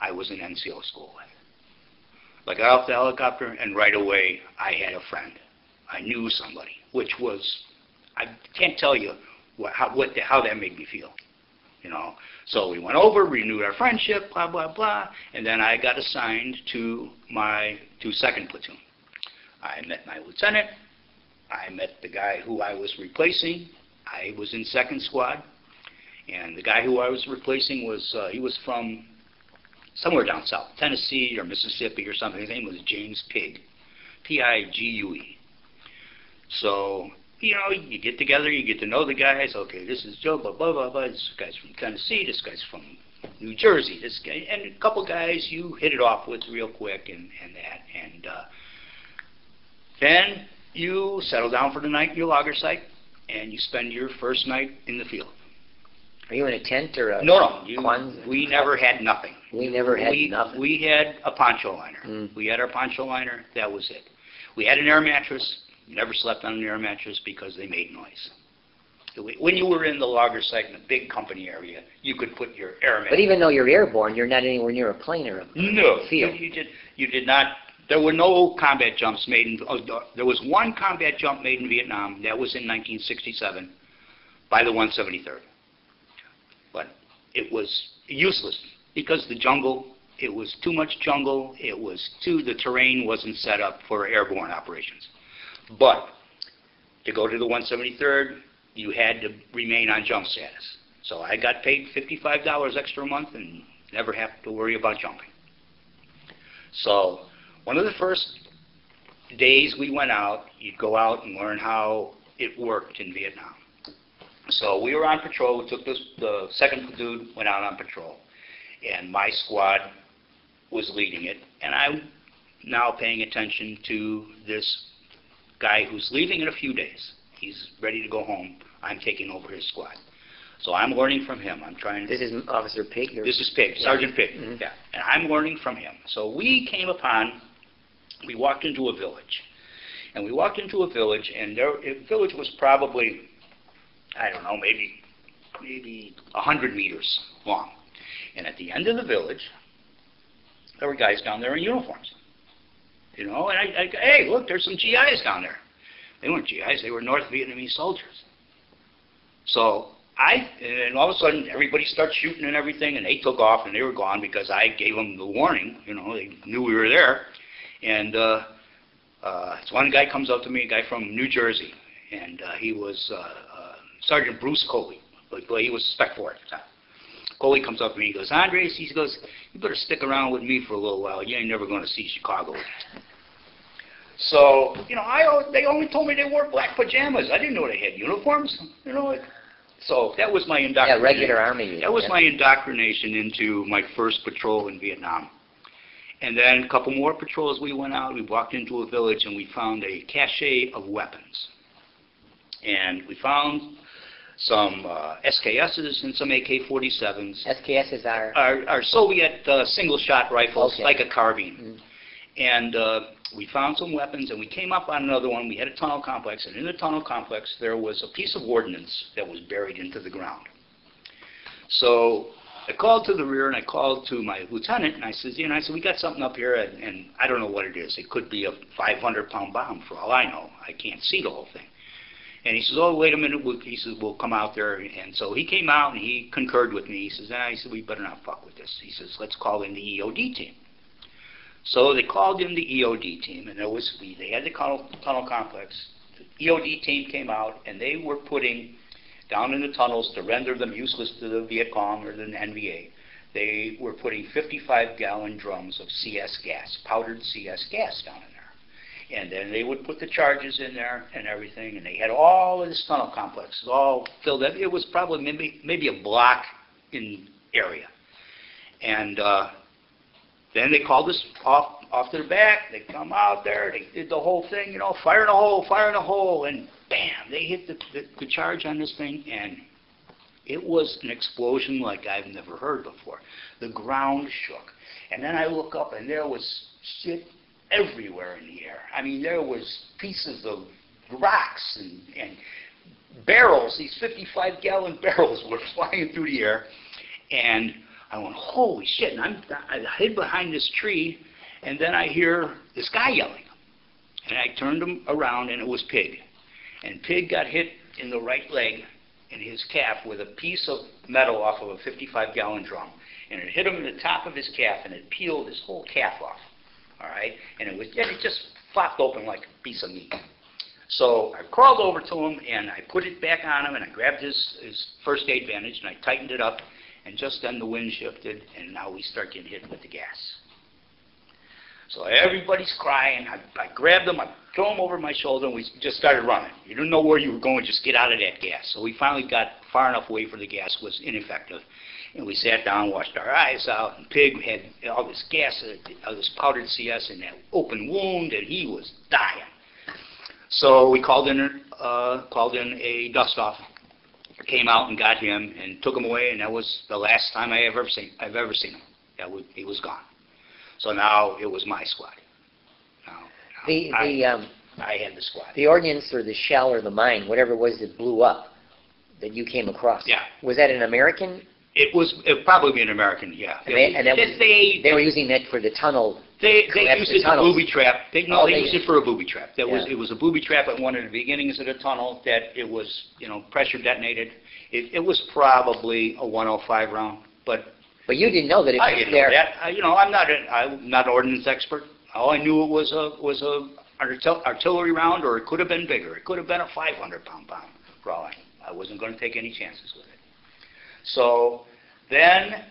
I was in NCO school with. I got off the helicopter, and right away I had a friend. I knew somebody, which was, I can't tell you what, how, what the, how that made me feel. You know, so we went over, renewed our friendship, blah blah blah, and then I got assigned to my to second platoon. I met my lieutenant. I met the guy who I was replacing. I was in second squad, and the guy who I was replacing was uh, he was from somewhere down south, Tennessee or Mississippi or something. His name was James Pigue, P-I-G-U-E. So you know, you get together, you get to know the guys. Okay, this is Joe, blah blah blah blah. This guy's from Tennessee. This guy's from New Jersey. This guy, and a couple guys you hit it off with real quick, and and that, and uh, then you settle down for the night in your logger site, and you spend your first night in the field. Are you in a tent or a? No, no, you, we never had nothing. We never had we, nothing. We had a poncho liner. Mm. We had our poncho liner. That was it. We had an air mattress. Never slept on an air mattress because they made noise. When you were in the logger site in a big company area, you could put your air mattress. But even though you're airborne, you're not anywhere near a plane or a no, you, field. you did. You did not. There were no combat jumps made in. Oh, there was one combat jump made in Vietnam. That was in 1967 by the 173rd. But it was useless because the jungle. It was too much jungle. It was too. The terrain wasn't set up for airborne operations. But to go to the 173rd, you had to remain on jump status. So I got paid $55 extra a month and never have to worry about jumping. So one of the first days we went out, you'd go out and learn how it worked in Vietnam. So we were on patrol. We took this, the second platoon, went out on patrol, and my squad was leading it. And I'm now paying attention to this guy who's leaving in a few days. He's ready to go home. I'm taking over his squad. So I'm learning from him. I'm trying This is Officer Pigue. This is Pigue, Sergeant Pigue. Mhm. Yeah. And I'm learning from him. So we came upon, we walked into a village. And we walked into a village, and there, the village was probably, I don't know, maybe, maybe 100 meters long. And at the end of the village, there were guys down there in uniforms. You know, and I, I hey, look, there's some GIs down there. They weren't GIs, they were North Vietnamese soldiers. So I, and all of a sudden, everybody starts shooting and everything, and they took off and they were gone because I gave them the warning. You know, they knew we were there. And uh, uh, this one guy comes up to me, a guy from New Jersey, and uh, he was uh, uh, Sergeant Bruce Coley. But but he was spec four at the time. Coley comes up to me, and he goes, Andres, he goes, you better stick around with me for a little while. You ain't never going to see Chicago. So, you know, I they only told me they wore black pajamas. I didn't know they had uniforms. You know, so that was my yeah, regular army. That was yeah. my indoctrination into my first patrol in Vietnam. And then a couple more patrols we went out, we walked into a village and we found a cache of weapons. And we found some uh, SKSs and some AK-47s, SKSs are. our, our Soviet uh, single-shot rifles, Okay. like a carbine. Mm. And uh, we found some weapons, and we came up on another one. We had a tunnel complex, and in the tunnel complex there was a piece of ordnance that was buried into the ground. So I called to the rear, and I called to my lieutenant, and I says, you know, I said, we got something up here, and, and I don't know what it is. It could be a 500-pound bomb, for all I know. I can't see the whole thing. And he says, oh, wait a minute. He says, we'll come out there. And so he came out, and he concurred with me. He says, ah, he said, we better not fuck with this. He says, let's call in the EOD team. So they called in the EOD team, and there was they had the tunnel, tunnel complex. The EOD team came out, and they were putting down in the tunnels to render them useless to the Viet Cong or the NVA. They were putting 55-gallon drums of CS gas, powdered CS gas, down in. And then they would put the charges in there and everything, and they had all of this tunnel complex all filled up. It was probably maybe maybe a block in area. And uh, then they called us off off to the back, they come out there, they did the whole thing, you know, fire in a hole, fire in a hole, and bam, they hit the, the, the charge on this thing, and it was an explosion like I've never heard before. The ground shook. And then I look up, and there was shit everywhere in the air. I mean, there was pieces of rocks and, and barrels, these 55-gallon barrels were flying through the air, and I went, holy shit, and I'm, I hid behind this tree, and then I hear this guy yelling. And I turned him around, and it was Pigue. And Pigue got hit in the right leg in his calf with a piece of metal off of a 55-gallon drum. And it hit him in the top of his calf, and it peeled his whole calf off. All right? And it, was, and it just flopped open like a piece of meat. So I crawled over to him, and I put it back on him, and I grabbed his, his first aid bandage, and I tightened it up, and just then the wind shifted, and now we start getting hit with the gas. So everybody's crying. I, I grabbed them, I threw them over my shoulder, and we just started running. You didn't know where you were going, just get out of that gas. So we finally got far enough away for the gas was ineffective. And we sat down, washed our eyes out, and Pigue had all this gas, uh, all this powdered CS in that open wound, and he was dying. So we called in, uh, called in a dust-off, came out and got him and took him away, and that was the last time I ever seen, I've ever seen him. That was, he was gone. So now it was my squad. Now, now The, I, the, um, I had the squad. the ordnance or the shell or the mine, whatever it was that blew up, that you came across. Yeah. Was that an American? It was it probably be an American, yeah. And they- and that was- they, They were using that for the tunnel. They, they used the it for a booby trap. They, no, Oh, they they- used it for a booby trap. That was it was a booby trap at one of the beginnings of the tunnel that it was, you know, pressure detonated. It, it was probably a 105 round, but But you didn't know that it I was didn't know there. that. I, you know, I'm not, a, I'm not an ordnance expert. All I knew it was a, was a artil- artillery round, or it could have been bigger. It could have been a 500 pound bomb, for all I. I wasn't going to take any chances with it. So then,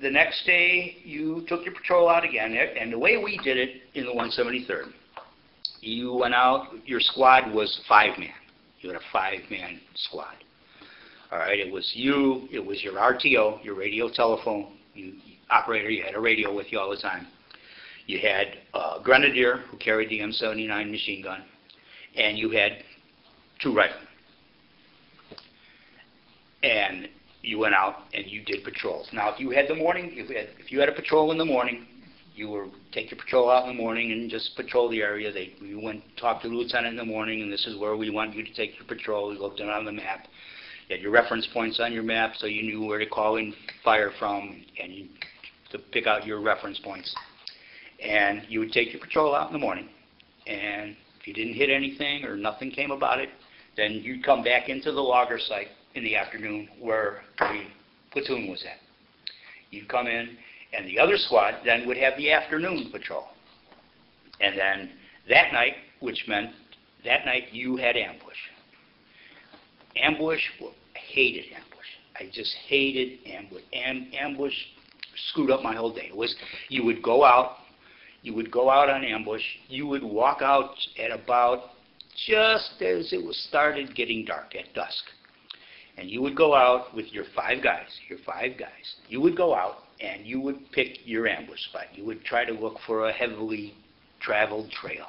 the next day, you took your patrol out again, and the way we did it in the 173rd, you went out, your squad was five-man. You had a five-man squad. All right, it was you, it was your RTO, your radio telephone you, operator, you had a radio with you all the time. You had a grenadier who carried the M79 machine gun, and you had two riflemen. And you went out and you did patrols. Now, if you had the morning, if you had, if you had a patrol in the morning, you were take your patrol out in the morning and just patrol the area. They you went talk to the lieutenant in the morning, and this is where we want you to take your patrol. You looked it on the map. You had your reference points on your map, so you knew where to call in fire from, and you to pick out your reference points. And you would take your patrol out in the morning, and if you didn't hit anything or nothing came about it, then you'd come back into the logger site in the afternoon where the platoon was at. You'd come in, and the other squad then would have the afternoon patrol. And then that night, which meant that night you had ambush. Ambush, I hated ambush. I just hated ambush. Am, ambush screwed up my whole day. It was you would go out, you would go out on ambush. You would walk out at about just as it was started getting dark at dusk, and you would go out with your five guys. Your five guys. You would go out and you would pick your ambush spot. You would try to look for a heavily traveled trail.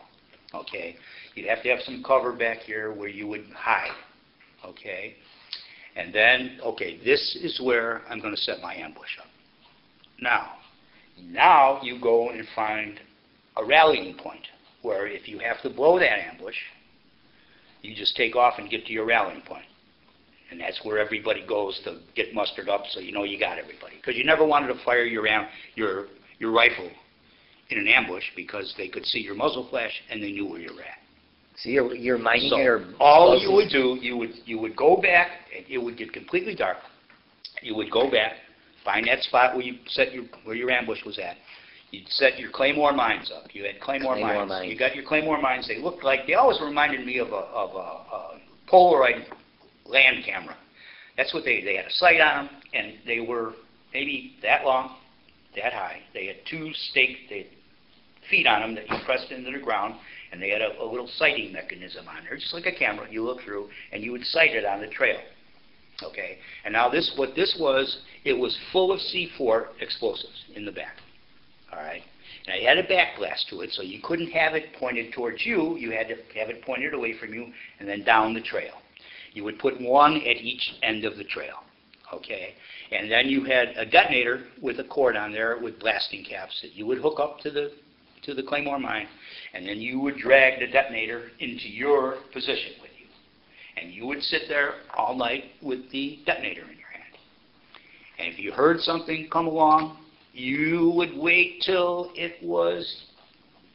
Okay, you'd have to have some cover back here where you would hide okay? And then, okay, this is where I'm going to set my ambush up. Now, now you go and find a rallying point where if you have to blow that ambush, you just take off and get to your rallying point. And that's where everybody goes to get mustered up so you know you got everybody. Because you never wanted to fire your, am- your, your rifle in an ambush because they could see your muzzle flash and they knew where you were at. So you're, you're mining So, it or? all you would do, you would, you would go back, and it would get completely dark. You would go back, find that spot where you set your, where your ambush was at. You'd set your claymore mines up. You had claymore, Claymore mines. mines. You got your claymore mines. They looked like, they always reminded me of a, of a, a Polaroid land camera. That's what they, they had a sight on them, and they were maybe that long, that high. They had two stake, they had feet on them that you pressed into the ground, and they had a, a little sighting mechanism on there, just like a camera. You look through, and you would sight it on the trail. Okay, and now this, what this was, it was full of C4 explosives in the back. All right, And it had a backblast to it, so you couldn't have it pointed towards you, you had to have it pointed away from you and then down the trail. You would put one at each end of the trail, okay? And then you had a detonator with a cord on there with blasting caps that you would hook up to the, to the Claymore mine, and then you would drag the detonator into your position with you. And you would sit there all night with the detonator in your hand. And if you heard something come along, you would wait till it was,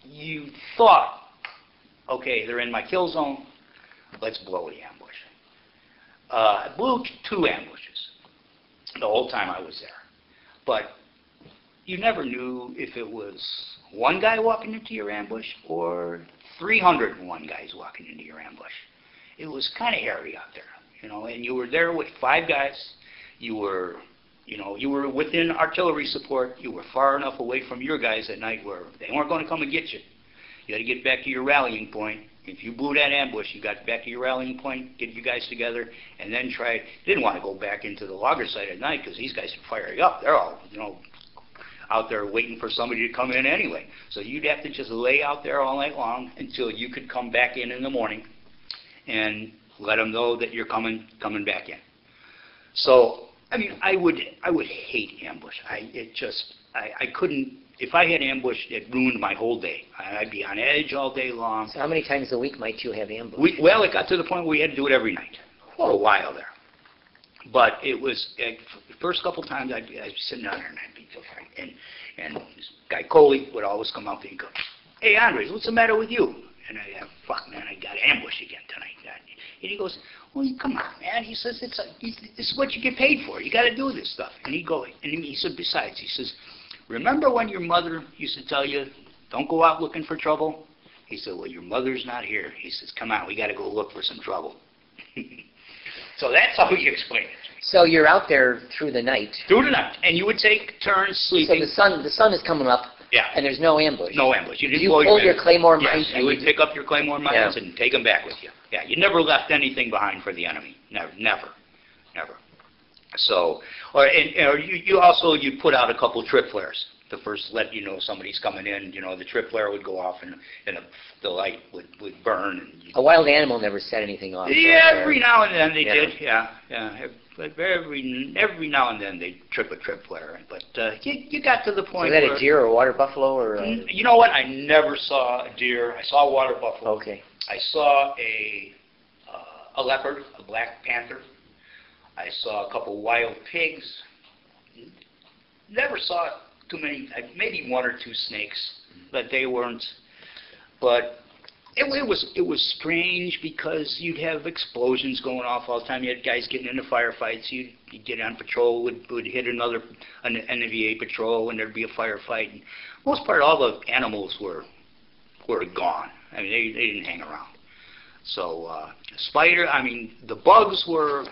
you thought, okay, they're in my kill zone, let's blow it ambush. Uh, I blew two ambushes the whole time I was there. But you never knew if it was one guy walking into your ambush or 301 guys walking into your ambush. It was kind of hairy out there, you know, and you were there with five guys. You were, you know, you were within artillery support. You were far enough away from your guys at night where they weren't going to come and get you. You had to get back to your rallying point. If you blew that ambush, you got back to your rallying point, get you guys together, and then try. Didn't want to go back into the logger site at night because these guys fire you up. They're all, you know, out there waiting for somebody to come in anyway. So you'd have to just lay out there all night long until you could come back in in the morning and let them know that you're coming coming back in. So I mean, I would I would hate ambush. I it just I, I couldn't. If I had ambush, it ruined my whole day. I- I'd be on edge all day long. So how many times a week might you have ambush? We, well, it got to the point where we had to do it every night for a while there. But it was, uh, the first couple times I'd be, I'd be sitting down there and I'd be, and, and this guy Coley would always come up and go, hey, Andres, what's the matter with you? And I, have fuck, man, I got ambushed again tonight. And he goes, well, you come on, man. He says, it's a, this is what you get paid for. You got to do this stuff. And he go, and he said, besides, he says, remember when your mother used to tell you, don't go out looking for trouble? He said, well, your mother's not here. He says, come on, we got to go look for some trouble. so that's how he explained it. So you're out there through the night. Through the night, and you would take turns sleeping. So the sun, the sun is coming up, yeah, and there's no ambush. no ambush. You didn't You pull your mines. claymore Yes, you would pick up your claymore mines Yeah. and take them back with you. Yeah, you never left anything behind for the enemy. Never, never, never. So, or, and, or you, you also, you put out a couple trip flares to first let you know somebody's coming in, you know, the trip flare would go off and, and the- the light would, would burn and A wild animal never set anything off. Yeah, every now and then they Yeah. did, yeah, yeah. But every, every now and then they trip a trip flare. But, uh, you, you got to the point. Was that a deer or a water buffalo or a... N- You know what? I never saw a deer. I saw a water buffalo. Okay. I saw a, uh, a leopard, a black panther. I saw a couple wild pigs. Never saw too many, maybe one or two snakes, but they weren't. But it, it was it was strange because you'd have explosions going off all the time. You had guys getting into firefights. You'd, you'd get on patrol, would would hit another an NVA patrol, and there'd be a firefight. And most part, all the animals were were gone. I mean, they they didn't hang around. So uh, spider, I mean, the bugs were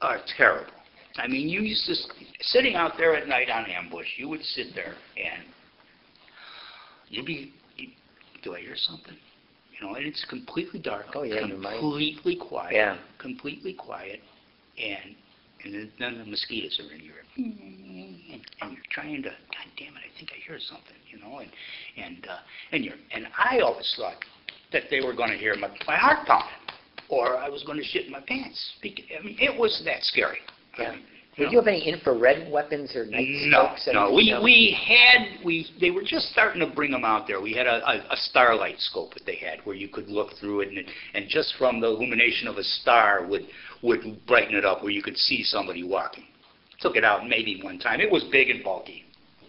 are terrible. I mean, you used to sitting out there at night on ambush. You would sit there and you'd be, do I hear something? You know, and it's completely dark. Oh, yeah, completely quiet. Yeah. completely quiet, and and then, then the mosquitoes are in your and, and you're trying to, God damn it, I think I hear something, you know, and and uh, and you're and I always thought that they were going to hear my my heart pounding, or I was going to shit in my pants. I mean, it was that scary. Yeah. Did you have any infrared weapons or night no, scopes? no. anything? We we had we they were just starting to bring them out there. We had a, a, a starlight scope that they had where you could look through it, and and just from the illumination of a star would would brighten it up where you could see somebody walking. Took it out maybe one time. It was big and bulky.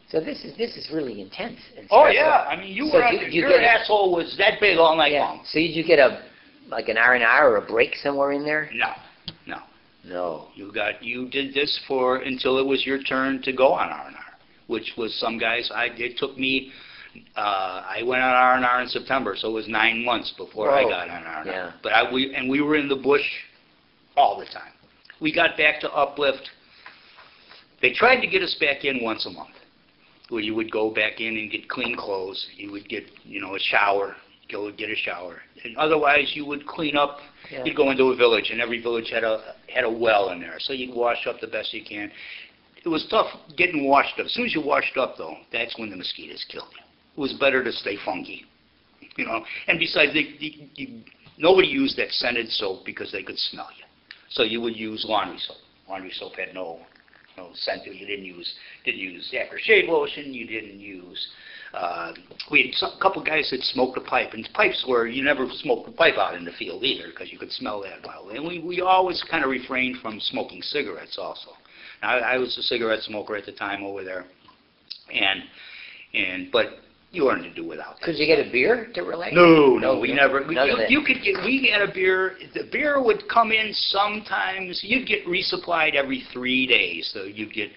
So this is this is really intense. And Oh yeah, I mean you So were do you your asshole was that big all night Yeah. long. So did you get a like an R and R or a break somewhere in there? No, no. No. You got you did this for until it was your turn to go on R and R, which was some guys. I it took me. Uh, I went on R and R in September, so it was nine months before I got on R and Yeah. R. But I we and we were in the bush all the time. We got back to Uplift. They tried to get us back in once a month, where you would go back in and get clean clothes. You would get you know a shower, go get a shower, and otherwise you would clean up Yeah. You'd go into a village, and every village had a had a well in there, so you'd wash up the best you can. It was tough getting washed up. As soon as you washed up, though, that's when the mosquitoes killed you. it was better to stay funky, you know. And besides, they, you, you, nobody used that scented soap because they could smell you. So you would use laundry soap. Laundry soap had no no scent. You didn't use didn't use aftershave lotion. You didn't use. Uh, we had some, a couple guys that smoked a pipe, and pipes were you never smoked a pipe out in the field either because you could smell that well. And we we always kind of refrained from smoking cigarettes also. Now, I, I was a cigarette smoker at the time over there, and and but you learn to do without. Could you get a beer to relax? No, no, we never. We, you, you could get. We had a beer. The beer would come in sometimes. You'd get resupplied every three days. So you'd get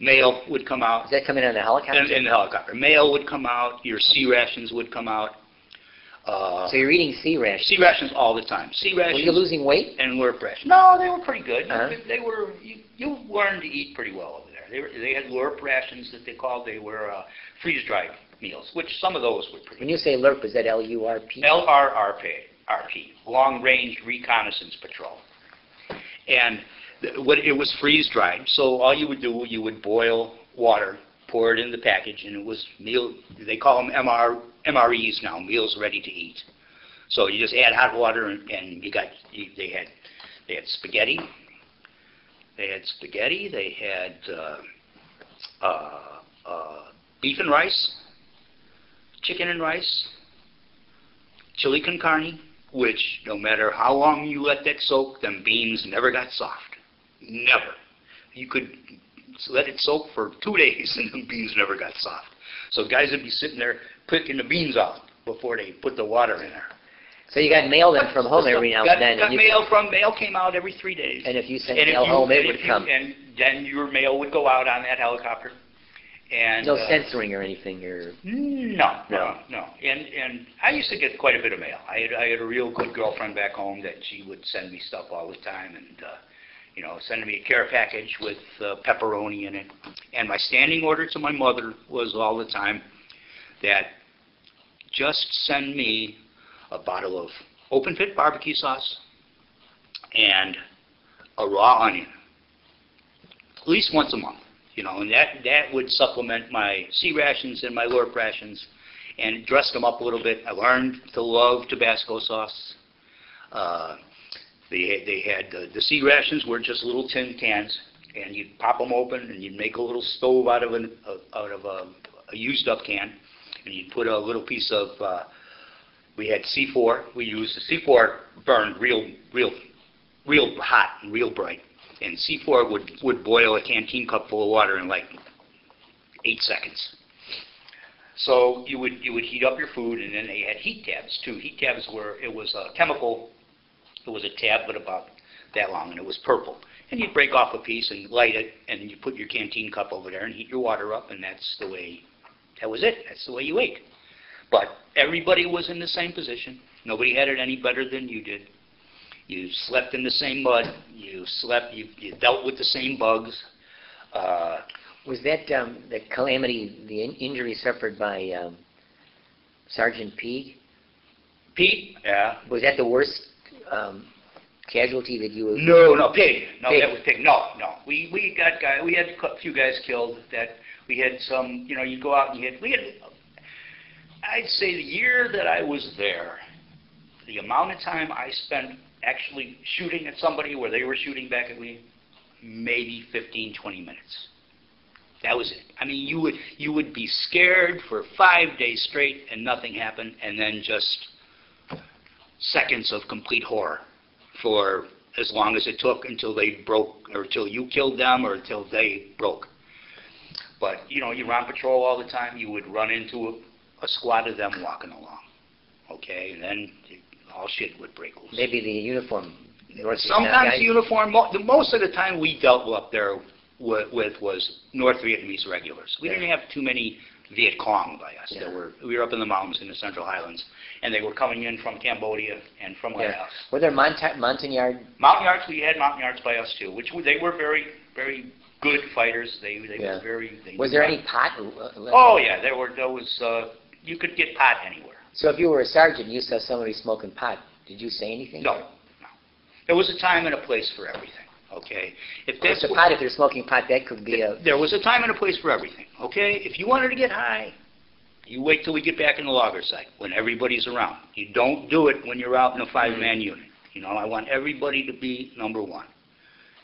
mail would come out Does that come in on a helicopter? in, in the helicopter. Mail would come out. Your C rations would come out. Uh, so you're eating C rations. C rations all the time. C rations. Were you losing weight? and lurp rations. No, they were pretty good. Uh-huh. They were. You, you learned to eat pretty well over there. They were, they had lurp rations that they called. They were uh, freeze dried meals, which some of those were pretty. When you say LURP, is that L-U-R-P? LRRP, RP, Long Range Reconnaissance Patrol. And what, it was freeze dried, so all you would do, you would boil water, pour it in the package, and it was meal, they call them MR, MREs now, meals ready to eat. So you just add hot water and, and you got, you, they had, they had spaghetti, they had spaghetti, they had, uh, uh, uh, beef and rice, chicken and rice, chili con carne, which no matter how long you let that soak, them beans never got soft. Never. You could let it soak for two days and the beans never got soft. So guys would be sitting there picking the beans out before they put the water in there. So you got mail then from home every now got, and then. Got and, mail from mail came out every three days. and if you sent And mail you- home, it would you- come. And then your mail would go out on that helicopter. And no uh, censoring or anything. Or no, No. no. And and I used to get quite a bit of mail. I had I had a real good girlfriend back home that she would send me stuff all the time, and uh, you know, sending me a care package with uh, pepperoni in it. And my standing order to my mother was all the time that just send me a bottle of Open Pit barbecue sauce and a raw onion, at least once a month you know, and that, that would supplement my C rations and my lurp rations and dress them up a little bit. I learned to love Tabasco sauce. Uh, they, they had, the, the C rations were just little tin cans, and you'd pop them open, and you'd make a little stove out of, an, uh, out of a, a used up can, and you'd put a little piece of, uh, we had C4, we used the C4 burned real, real, real hot and real bright and C4 would, would boil a canteen cup full of water in like eight seconds. So you would, you would heat up your food, and then they had heat tabs too. Heat tabs were, it was a chemical, it was a tab but about that long, and it was purple. And you'd break off a piece and light it, and you put your canteen cup over there and heat your water up, and that's the way, that was it. That's the way you ate. But everybody was in the same position. Nobody had it any better than you did. You slept in the same mud. You slept. You, you dealt with the same bugs. Uh, was that um, the calamity, the in- injury suffered by um, Sergeant Peak? Pete? Yeah. Was that the worst um, casualty that you? No, no, Pigue. No, Pigue. that was Pigue. No, no. We we got guy. We had a few guys killed. That we had some. You know, you go out and you had. We had. I'd say the year that I was there, the amount of time I spent actually shooting at somebody where they were shooting back at me, maybe 15, 20 minutes. That was it. I mean, you would you would be scared for five days straight and nothing happened, and then just seconds of complete horror for as long as it took until they broke, or until you killed them, or until they broke. But you know, you're on patrol all the time. You would run into a, a squad of them walking along, okay, and then all shit would break loose. Maybe the uniform. Sometimes guys? uniform. Mo- the most of the time we dealt up there with, with was North Vietnamese regulars. We didn't have too many Viet Cong by us. Yeah. were we were up in the mountains in the Central Highlands, and they were coming in from Cambodia and from Yeah. Laos. Were there Monta- Montagnard? Montagnards, we had Montagnards by us too, which were, they were very, very good fighters. They they Yeah. were very. They Was there any pot? Oh yeah, there were. There was. Uh, you could get pot anywhere. So if you were a sergeant, and you saw somebody smoking pot. Did you say anything? No, no. There was a time and a place for everything. Okay. If If that's the pot, if they're smoking pot, that could be a. There was a time and a place for everything, okay? If you wanted to get high, You wait till we get back in the logger site, when everybody's around. You don't do it when you're out in a five-man mm-hmm. unit. You know, I want everybody to be number one.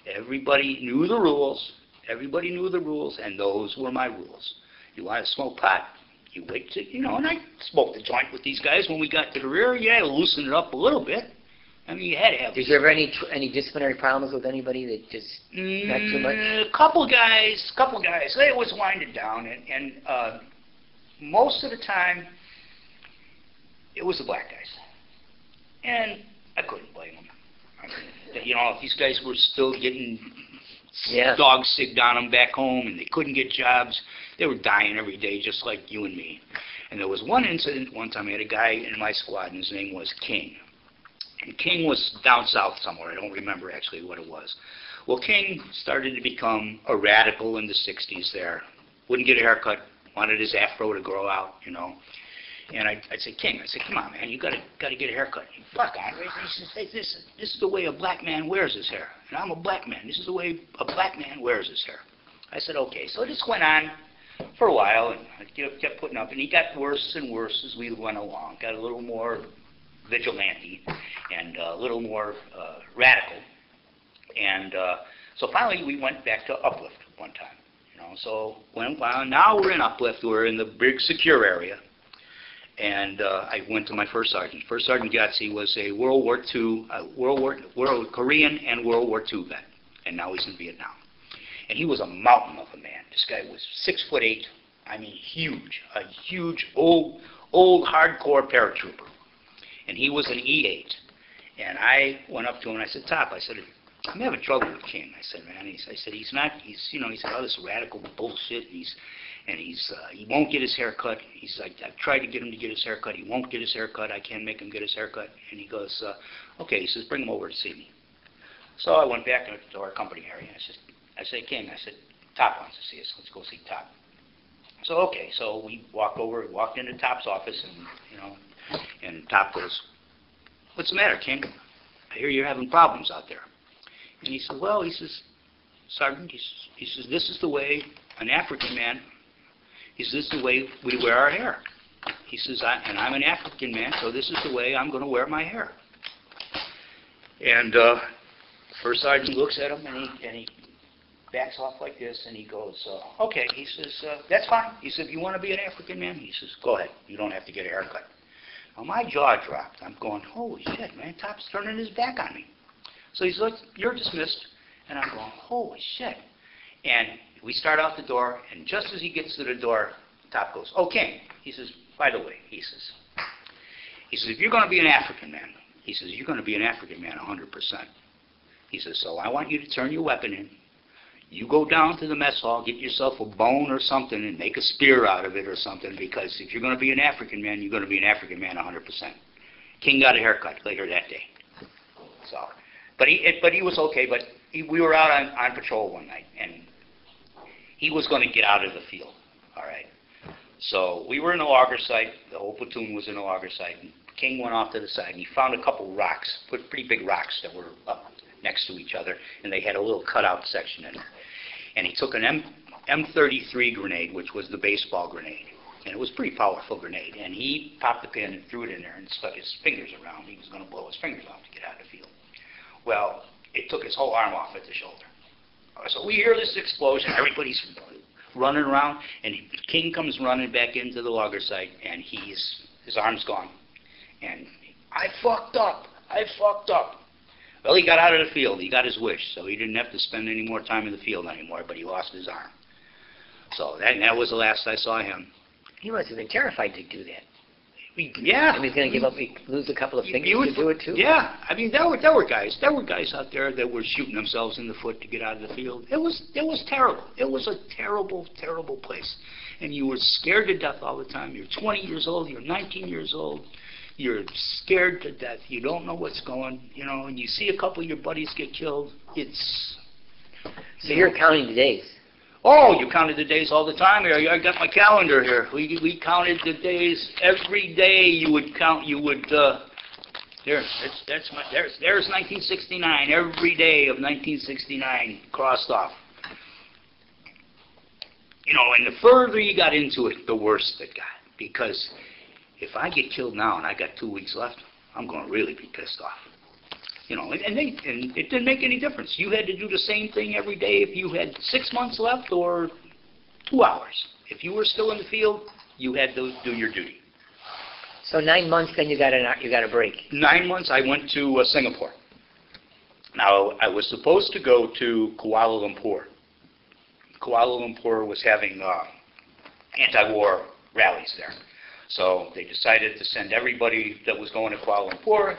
Everybody knew the rules, everybody knew the rules, and those were my rules. You want to smoke pot, you wait to, you know, and I smoked the joint with these guys when we got to the rear. To loosen it up a little bit. I mean, you had to have. Did you ever any, tr- any disciplinary problems with anybody that just, not too much? Mm, couple guys, couple guys. It was winding down, and, and uh, most of the time, it was the black guys, and I couldn't blame them. I mean, you know, if these guys were still getting yeah, dogs sicked on them back home, and they couldn't get jobs, they were dying every day, just like you and me. And there was one incident one time. I had a guy in my squad, and his name was King. And King was down south somewhere. I don't remember actually what it was. Well, King started to become a radical in the 60s there. Wouldn't get a haircut, wanted his afro to grow out, you know. And I, I'd say, King, I said, come on, man, you gotta, gotta get a haircut. He, Fuck, Andre. He says, hey, this, this is the way a black man wears his hair. And I'm a black man. This is the way a black man wears his hair. I said, okay. So this went on for a while, and I kept putting up, and he got worse and worse as we went along. Got a little more vigilante and a little more uh, radical. And uh, so finally, we went back to Uplift one time. You know, so when well, now we're in Uplift, we're in the big secure area, and uh, I went to my first sergeant. First Sergeant Yahtzee was a World War II, uh, World War, World Korean and World War II vet, and now he's in Vietnam. And he was a mountain of a man. This guy was six foot eight. I mean, huge, a huge old, old hardcore paratrooper. And he was an E8. And I went up to him and I said, Top, I said, I'm having trouble with King. I said, man, he's, I said, he's not, he's, you know, he said, oh, this radical bullshit. And he's, and he's, uh, he won't get his hair cut. He's like, I've tried to get him to get his hair cut. He won't get his hair cut. I can't make him get his hair cut. And he goes, uh, okay. He says, bring him over to see me. So I went back to our company area. I said, I said, King, I said, Top wants to see us. Let's go see Top. So okay, so we walked over, walked into Top's office, and you know, and Top goes, "What's the matter, King? I hear you're having problems out there." And he said, "Well," he says, "Sergeant," he says, "this is the way an African man. He says, "This is the way we wear our hair." He says, "And I'm an African man, so this is the way I'm going to wear my hair." And uh, first sergeant looks at him, and he and he backs off like this, and he goes, uh, okay, he says, uh, that's fine. He said, if you want to be an African man, he says, go ahead. You don't have to get a haircut. Now, my jaw dropped. I'm going, holy shit, man, Top's turning his back on me. So he's like, you're dismissed. And I'm going, holy shit. And we start out the door, and just as he gets to the door, Top goes, okay. He says, by the way, he says, he says, if you're going to be an African man, he says, you're going to be an African man 100%. He says, so I want you to turn your weapon in, you go down to the mess hall, get yourself a bone or something, and make a spear out of it or something, because if you're going to be an African man, you're going to be an African man 100%. King got a haircut later that day. So, but he, it, but he was okay. But he, we were out on, on patrol one night, and he was going to get out of the field. All right. So we were in the logger site. The whole platoon was in the logger site. And King went off to the side, and he found a couple rocks, pretty big rocks that were up next to each other, and they had a little cutout section in it. And he took an M, M33 grenade, which was the baseball grenade, and it was a pretty powerful grenade. And he popped the pin and threw it in there and stuck his fingers around. He was going to blow his fingers off to get out of the field. Well, it took his whole arm off at the shoulder. So we hear this explosion. Everybody's running around, and King comes running back into the logger site, and he's his arm's gone. And I fucked up. I fucked up. Well, he got out of the field. He got his wish, so he didn't have to spend any more time in the field anymore, but he lost his arm. So that, that was the last I saw him. He must have been terrified to do that. We, yeah. And he's going to give up, he lose a couple of fingers you would- to do it too? Yeah, I mean there were there were guys there were guys out there that were shooting themselves in the foot to get out of the field. It was it was terrible. It was a terrible terrible place, and you were scared to death all the time. You're 20 years old. You're 19 years old. You're scared to death. You don't know what's going. You know, and you see a couple of your buddies get killed. It's So you're counting the days. Oh, you counted the days all the time here. I got my calendar here. We we counted the days every day. You would count. You would. Uh, there, that's that's my. There's there's 1969. Every day of 1969 crossed off. You know, and the further you got into it, the worse it got. because if I get killed now and I got two weeks left, I'm going to really be pissed off. You know, and, and they, and it didn't make any difference. You had to do the same thing every day if you had six months left or two hours. If you were still in the field, you had to do your duty. So nine months, then you got a, you got a break. Nine months, I went to uh, Singapore. Now, I was supposed to go to Kuala Lumpur. Kuala Lumpur was having uh, anti-war rallies there. So they decided to send everybody that was going to Kuala Lumpur,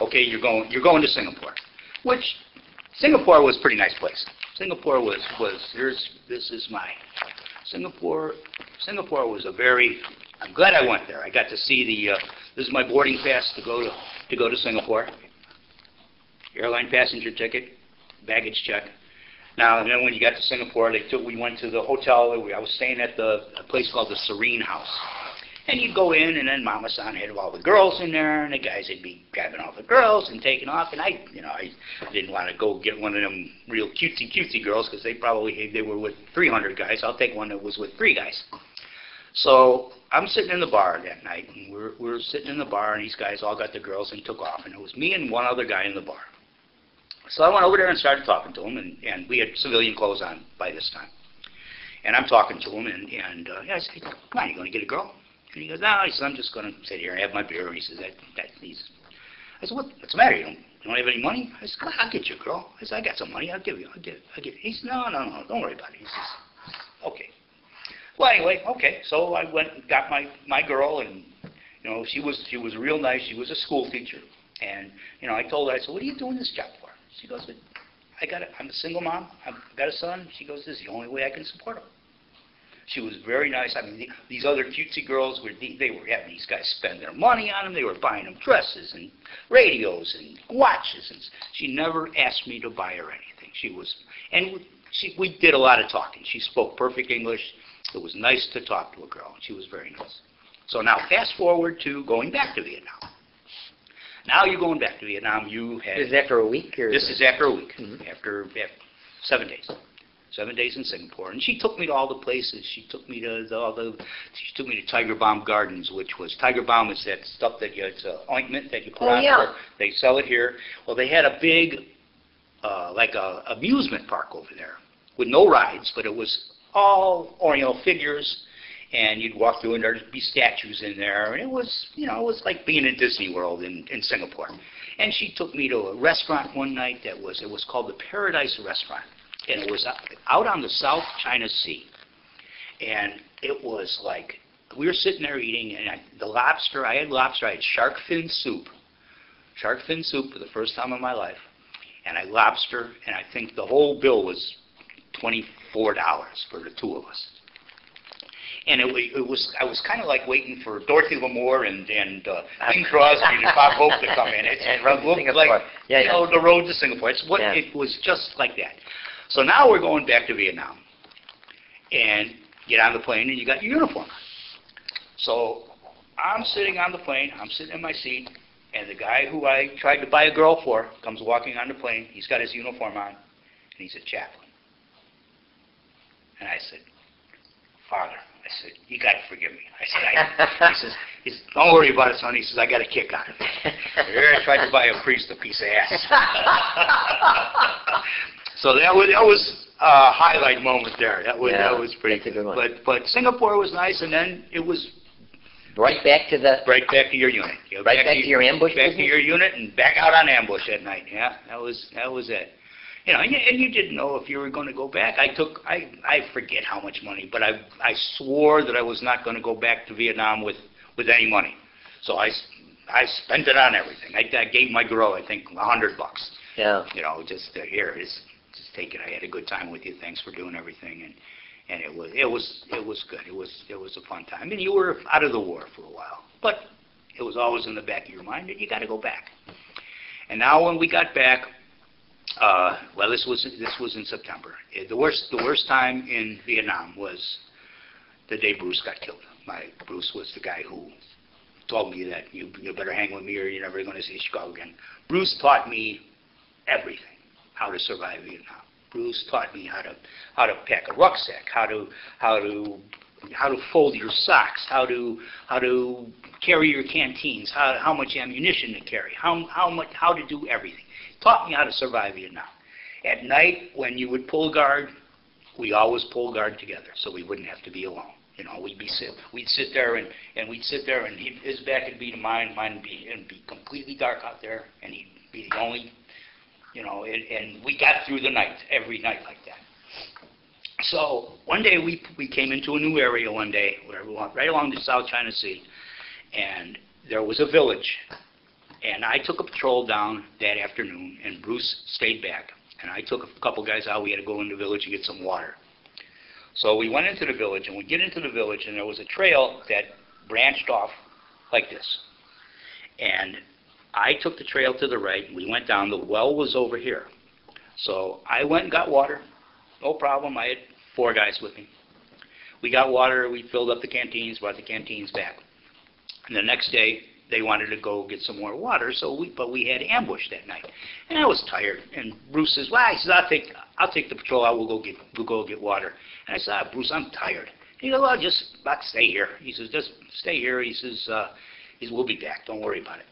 okay, you're going, you're going to Singapore. Which, Singapore was a pretty nice place. Singapore was, was, here's, this is my, Singapore, Singapore was a very, I'm glad I went there. I got to see the, uh, this is my boarding pass to go to, to go to Singapore. Airline passenger ticket, baggage check. Now, and then when you got to Singapore, they took, we went to the hotel, I was staying at the, a place called the Serene House. And you'd go in, and then Mama San had all the girls in there, and the guys would be grabbing all the girls and taking off, and I, you know, I didn't want to go get one of them real cutesy cutesy girls, because they probably, they were with 300 guys, I'll take one that was with three guys. So, I'm sitting in the bar that night, and we're, we're sitting in the bar, and these guys all got the girls and took off, and it was me and one other guy in the bar. So I went over there and started talking to him, and, and we had civilian clothes on by this time. And I'm talking to him, and, and uh, I said, come on, you going to get a girl? And he goes, no, he says, I'm just going to sit here and have my beer. He says, that, that, he's, I said, what, what's the matter? You don't, you don't have any money? I said, I'll get you girl. I said, I got some money. I'll give you. I'll give, I'll give you. He said, no, no, no, don't worry about it. He says, okay. Well, anyway, okay. So I went and got my, my girl, and, you know, she was, she was real nice. She was a school teacher. And, you know, I told her, I said, what are you doing this job for? She goes, I got a, I'm a single mom. I've got a son. She goes, this is the only way I can support him. She was very nice. I mean, the, these other cutesy girls were they, they were having these guys spend their money on them. They were buying them dresses and radios and watches, and she never asked me to buy her anything. She was, and she, we did a lot of talking. She spoke perfect English. It was nice to talk to a girl. and She was very nice. So now, fast forward to going back to Vietnam. Now you're going back to Vietnam. You had Is it after a week, or? this is after a week, Mhm. after, after seven days. Seven days in Singapore. And she took me to all the places. She took me to the, all the, she took me to Tiger Balm Gardens, which was, Tiger Balm is that stuff that you, it's a ointment that you put Oh, on. yeah. They sell it here. Well, they had a big, uh, like a amusement park over there with no rides, but it was all, or, you know, figures. And you'd walk through and there'd be statues in there. And it was, you know, it was like being in Disney World in, in Singapore. And she took me to a restaurant one night that was, it was called the Paradise Restaurant. And it was out- on the South China Sea. And it was like, we were sitting there eating, and I, the lobster, I had lobster, I had shark fin soup. Shark fin soup for the first time in my life. And I lobster, and I think the whole bill was $24 for the two of us. And it, it was, I was kind of like waiting for Dorothy Lamour and, and uh, Bing Crosby and Bob Hope to come in. It's, And Road it to looked Singapore. like, Yeah, you yeah. know, the road to Singapore. It's what, Yeah. it was just like that. So now we're going back to Vietnam. And get on the plane and you got your uniform on. So I'm sitting on the plane, I'm sitting in my seat, and the guy who I tried to buy a girl for comes walking on the plane. He's got his uniform on, and he's a chaplain. And I said, Father, I said, you got to forgive me. I said, I, he says, he says, don't worry about it, son. He says, I got a kick out of it. Here I tried to buy a priest a piece of ass. so that was that was a highlight moment there. That was Yeah, that was pretty good. good one. But but Singapore was nice, and then it was Right back to the, right back to your unit. You know, Right back to your ambush Back to your unit and back out on ambush at night. Yeah, that was that was it. You know, and you, and you didn't know if you were going to go back. I took I I forget how much money, but I I swore that I was not going to go back to Vietnam with with any money. So I I spent it on everything. I, I gave my girl I think a hundred bucks. yeah. You know, just uh, here is take it. I had a good time with you. Thanks for doing everything and. And it was it was it was good. It was it was a fun time. And you were out of the war for a while, but it was always in the back of your mind that you got to go back. And now when we got back, uh, well, this was this was in September. Eh, The worst the worst time in Vietnam was the day Bruce got killed. My Bruce was the guy who told me that you you better hang with me or you're never going to see Chicago again. Bruce taught me everything, how to survive Vietnam. Bruce taught me how to how to pack a rucksack, how to how to how to fold your socks, how to how to carry your canteens, how how much ammunition to carry, how how much how to do everything. Taught me how to survive Vietnam. At night, when you would pull guard, we always pull guard together, so we wouldn't have to be alone. You know, we'd be sit, we'd sit there and, and we'd sit there and his back would be to mine, mine would be, it'd be completely dark out there and he'd be the only, you know, and, and we got through the night, every night like that. So one day we, we came into a new area one day where we went right along the South China Sea and there was a village. And I took a patrol down that afternoon and Bruce stayed back. And I took a couple guys out, we had to go in the village and get some water. So we went into the village, and we get into the village, and there was a trail that branched off like this. And I took the trail to the right, we went down, the well was over here. So I went and got water, no problem, I had four guys with me. We got water, we filled up the canteens, brought the canteens back. And the next day, they wanted to go get some more water, so we, but we had ambush that night. And I was tired, and Bruce says, well, he says, I'll take, I'll take the patrol out, we'll go get, we'll go get water. And I said, ah, Bruce, I'm tired. He goes, well, just about stay here. He says, just stay here. He says, uh, he says, we'll be back. Don't worry about it.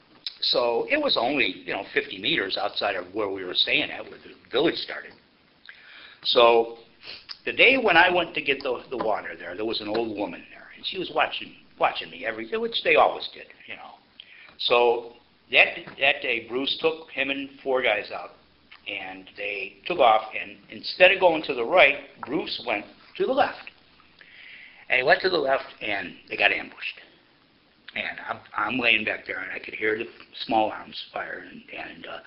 So it was only, you know, 50 meters outside of where we were staying at, where the village started. So the day when I went to get the, the water there, there was an old woman there, and she was watching, watching me every, which they always did, you know. So that, that day, Bruce took him and four guys out, and they took off, and instead of going to the right, Bruce went to the left. And he went to the left, and they got ambushed. And I'm, I'm laying back there, and I could hear the small arms fire, and, and uh,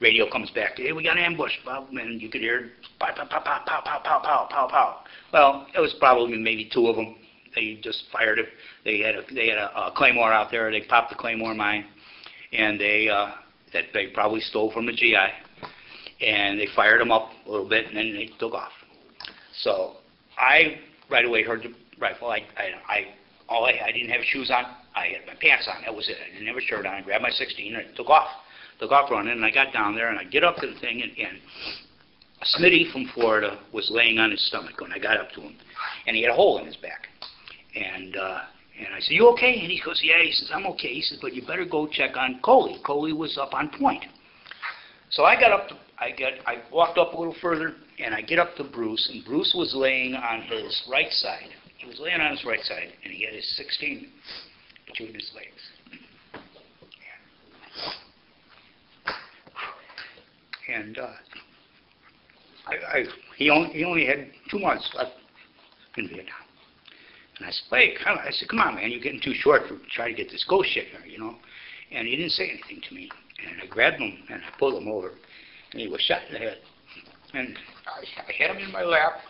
radio comes back, hey, we got ambushed, Bob, and you could hear pow, pow, pow, pow, pow, pow, pow, pow, pow, pow. Well, it was probably maybe two of them. They just fired it. They had a, they had a, a claymore out there. They popped the claymore mine, and they uh, that they probably stole from the GI, and they fired them up a little bit, and then they took off. So I right away heard the rifle. I, I, I all I, I didn't have shoes on. I had my pants on. That was it. I didn't have a shirt on. I grabbed my 16 and I took off. Took off running, and I got down there, and I get up to the thing, and, and Smitty from Florida was laying on his stomach when I got up to him, and he had a hole in his back. And uh, and I said, "You okay?" And he goes, "Yeah." He says, "I'm okay." He says, "But you better go check on Coley. Coley was up on point." So I got up. To, I got. I walked up a little further, and I get up to Bruce, and Bruce was laying on his right side. He was laying on his right side, and he had his 16 between his legs. And uh, I, I, he only he only had two months left in Vietnam. And I said, hey, come on. I said, come on, man, you're getting too short for trying to get this ghost shit here, you know. And he didn't say anything to me. And I grabbed him and I pulled him over, and he was shot in the head. And I, I had him in my lap,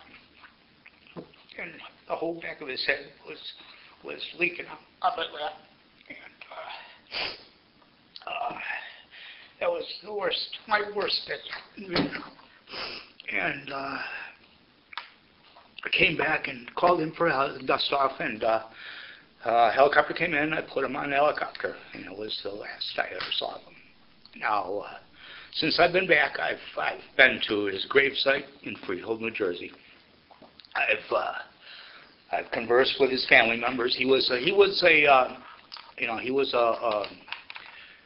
and the whole back of his head was was leaking out my lap. And uh, uh, that was the worst, my worst bit. And uh, I came back and called in for a dust off, and uh, uh, helicopter came in. I put him on the helicopter, and it was the last I ever saw of him. Now, uh, since I've been back, I've I've been to his gravesite in Freehold, New Jersey. I've uh, I've conversed with his family members. He was a, he was a uh, you know he was a, a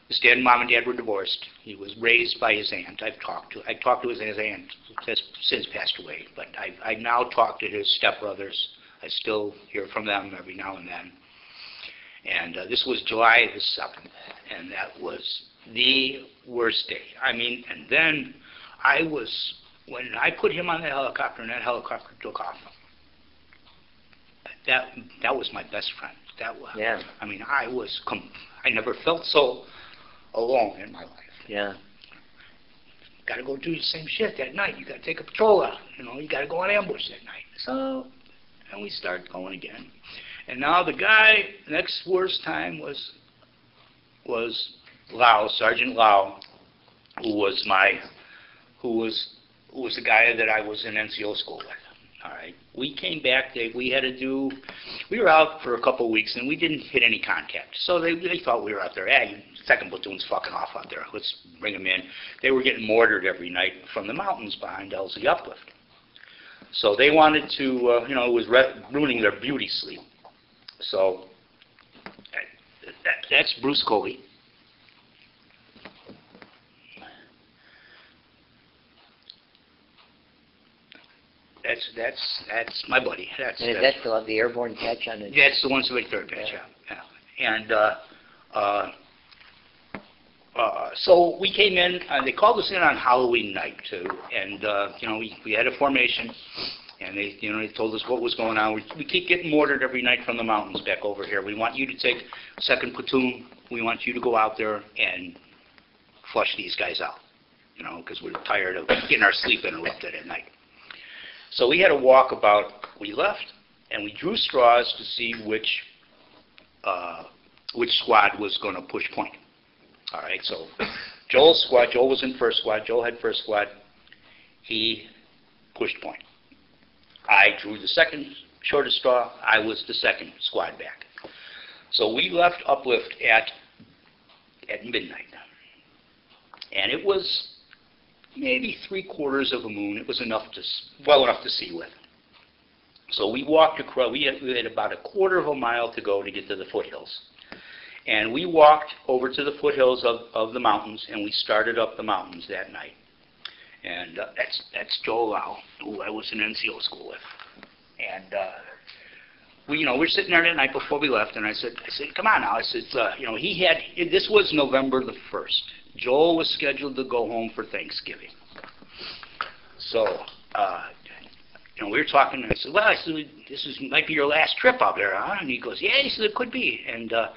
his dad and mom and dad were divorced. He was raised by his aunt. I've talked to I talked to his, his aunt has since passed away, but I I now talk to his stepbrothers. I still hear from them every now and then. And uh, this was July the seventh, and that was the worst day. I mean, and then I was when I put him on the helicopter, and that helicopter took off. That that was my best friend. That was. Yeah. I mean, I was. Com- I never felt so alone in my life. Yeah. Got to go do the same shit that night. You got to take a patrol out. You know, you got to go on ambush that night. So, and we start going again. And now the guy next worst time was was Lau, Sergeant Lau, who was my who was who was the guy that I was in NCO school with. All right. We came back. They, we had to do. We were out for a couple of weeks and we didn't hit any contact. So they they thought we were out there. Hey, second platoon's fucking off out there. Let's bring them in. They were getting mortared every night from the mountains behind LZ Uplift. So they wanted to, uh, you know, it was ruining their beauty sleep. So that- that's Bruce Coley. That's, that's, that's my buddy. That's, And is that's- that the, the airborne catch on the? that's the one Civic Third Batch, yeah, yeah. And, uh, uh, uh, so we came in, uh, they called us in on Halloween night too, and, uh, you know, we, we had a formation, and they, you know, they told us what was going on. We, we keep getting mortared every night from the mountains back over here. We want you to take second platoon, we want you to go out there and flush these guys out, you know, because we're tired of getting our sleep interrupted at night. So we had a walk about, we left, and we drew straws to see which, uh, which squad was going to push point. All right, so Joel's squad, Joel was in first squad, Joel had first squad, he pushed point. I drew the second shortest straw, I was the second squad back. So we left Uplift at, at midnight. And it was maybe three quarters of a moon. It was enough to, well enough to see with. So we walked across, we had, we had about a quarter of a mile to go to get to the foothills. And we walked over to the foothills of, of the mountains, and we started up the mountains that night. And uh, that's, that's Joe Lau, who I was in NCO school with. And uh, we, you know, we were sitting there that night before we left, and I said, I said, come on now. I said, uh, you know, he had, this was November the 1st. Joel was scheduled to go home for Thanksgiving. So, uh, you know, we were talking, and I said, well, I said, this is, might be your last trip out there, huh? And he goes, yeah, he said, it could be. And, uh,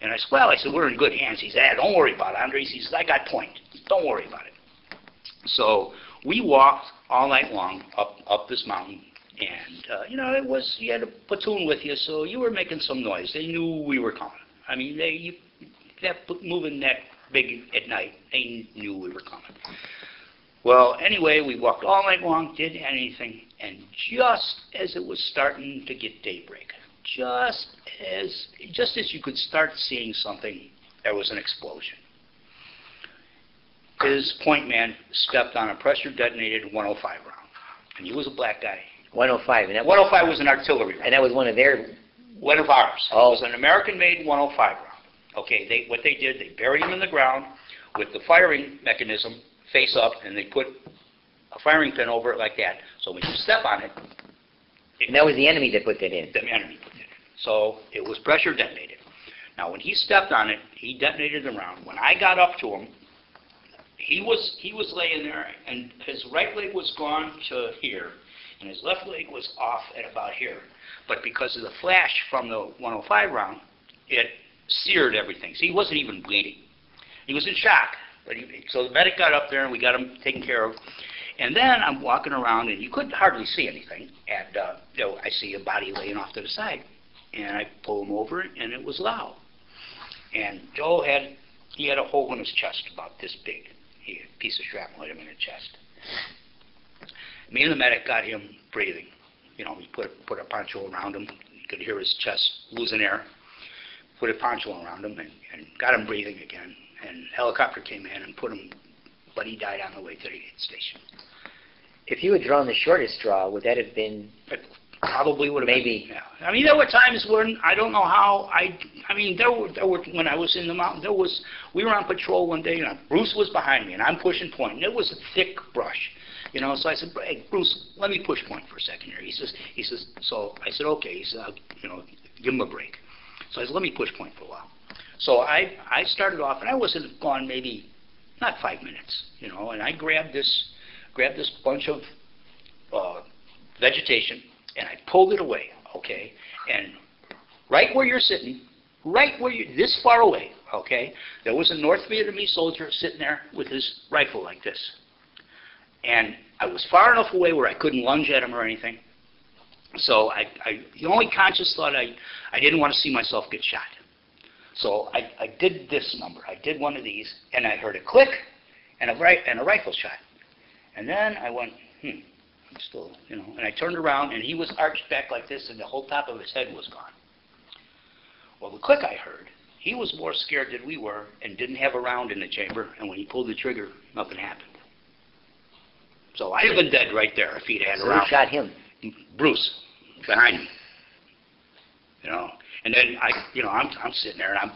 and I said, well, I said, we're in good hands. He said, ah, don't worry about it, Andres. He said, I got point. Don't worry about it. So we walked all night long up, up this mountain, and, uh, you know, it was, you had a platoon with you, so you were making some noise. They knew we were coming. I mean, they, you, that, moving that big at night, they knew we were coming. Well, anyway, we walked all night long, didn't anything, and just as it was starting to get daybreak, just as, just as you could start seeing something, there was an explosion. His point man stepped on a pressure detonated 105 round, and he was a black guy. 105, and that 105 was an artillery round. and that was one of their, One of ours. Oh. It was an American-made 105 round. Okay, they, what they did, they buried him in the ground with the firing mechanism face up, and they put a firing pin over it like that. So when you step on it, and that was the enemy that put that in. the enemy put it in. So it was pressure detonated. Now, when he stepped on it, he detonated the round. When I got up to him, he was he was laying there, and his right leg was gone to here, and his left leg was off at about here. But because of the flash from the 105 round, it seared everything. So he wasn't even bleeding. He was in shock. But he, so the medic got up there, and we got him taken care of. And then I'm walking around, and you couldn't hardly see anything. And uh, you know, I see a body laying off to the side, and I pull him over, and it was Lau. And Joe had he had a hole in his chest about this big. He had a piece of shrapnel hit him in the chest. Me and the medic got him breathing. You know, we put put a poncho around him. You could hear his chest losing air. Put a poncho around him and, and got him breathing again. And helicopter came in and put him, but he died on the way to the aid station. If you had drawn the shortest straw, would that have been, It probably would have Maybe. Been, yeah. I mean, there were times when I don't know how I. I mean, there were there were when I was in the mountain. There was we were on patrol one day, and Bruce was behind me, and I'm pushing point. and it was a thick brush, you know. So I said, "Hey, Bruce, let me push point for a second here." He says, "He says." So I said, "Okay." He said, I'll, "You know, give him a break." So I said, "Let me push point for a while." So I I started off, and I wasn't gone maybe not five minutes, you know, and I grabbed this grabbed this bunch of uh, vegetation and I pulled it away, okay? And right where you're sitting, right where you this far away, okay, there was a North Vietnamese soldier sitting there with his rifle like this. And I was far enough away where I couldn't lunge at him or anything. So I, I the only conscious thought I, I didn't want to see myself get shot. So I, I did this number. I did one of these, and I heard a click and a, ri- and a rifle shot. And then I went, hmm, I'm still, you know, and I turned around and he was arched back like this and the whole top of his head was gone. Well, the click I heard, he was more scared than we were and didn't have a round in the chamber, and when he pulled the trigger, nothing happened. So I'd have been dead right there if he'd had So who around. shot him? Bruce behind me. You know, and then I, you know, I'm I'm sitting there and I'm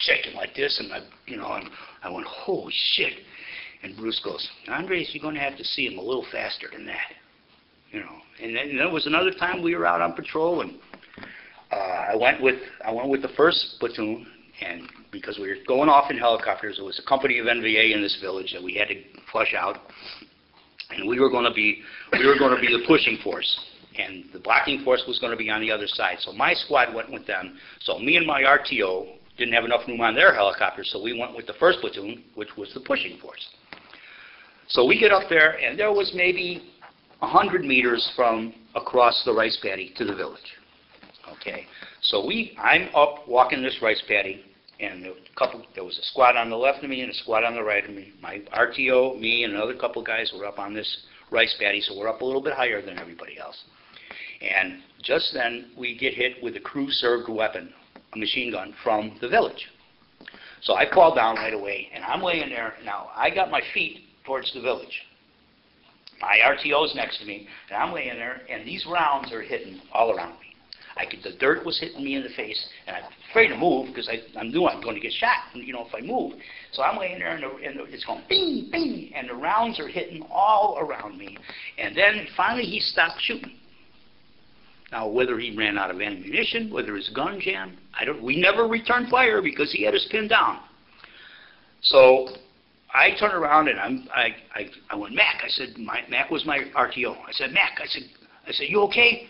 shaking like this, and I, you know, and I went, holy shit. And Bruce goes, Andres, you're going to have to see him a little faster than that. You know, and then there was another time we were out on patrol, and uh, I went with I went with the first platoon, and because we were going off in helicopters, it was a company of NVA in this village that we had to flush out, and we were going to be we were going to be the pushing force, and the blocking force was going to be on the other side. So my squad went with them. So me and my RTO didn't have enough room on their helicopter, so we went with the first platoon, which was the pushing force. So we get up there, and there was maybe a hundred meters from across the rice paddy to the village. Okay, so we, I'm up walking this rice paddy, and there was a couple, there was a squad on the left of me and a squad on the right of me. My RTO, me, and another couple guys were up on this rice paddy, so we're up a little bit higher than everybody else. And just then, we get hit with a crew-served weapon, a machine gun, from the village. So I fall down right away, and I'm laying there. Now, I got my feet towards the village. My RTO's next to me, and I'm laying there, and these rounds are hitting all around me. I could, the dirt was hitting me in the face, and I'm afraid to move because I, I knew I'm going to get shot, you know, if I move. So I'm laying there, and, the, and the, it's going bing, bing, and the rounds are hitting all around me. And then finally he stopped shooting. Now, whether he ran out of ammunition, whether his gun jammed, I don't. We never returned fire because he had us pinned down. So I turned around and I'm, I, I, I went, Mac. I said, my, Mac was my RTO. I said, Mac. I said, I said, you okay?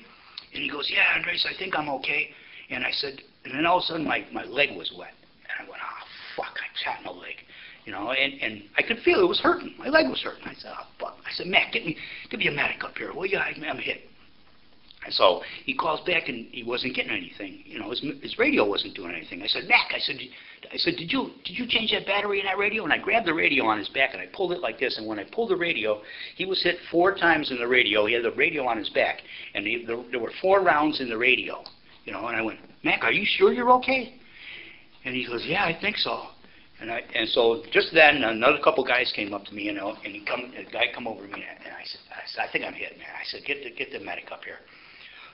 And he goes, yeah, Andres, I think I'm okay. And I said, and then all of a sudden my, my leg was wet. And I went, oh, fuck, I shot my leg. You know, and, and I could feel it was hurting. My leg was hurting. I said, oh, fuck. I said, Mac, get me, get me a medic up here. Will you? I, I'm hit. And so he calls back and he wasn't getting anything. You know, his, his radio wasn't doing anything. I said, Mac, I said, I said, did you did you change that battery in that radio? And I grabbed the radio on his back and I pulled it like this. And when I pulled the radio, he was hit four times in the radio. He had the radio on his back, and he, there, there were four rounds in the radio. You know, and I went, Mac, are you sure you're okay? And he goes, Yeah, I think so. And I and so just then another couple guys came up to me, you know, and he come a guy come over to me and I said, I, said, I think I'm hit, man. I said, get the get the medic up here.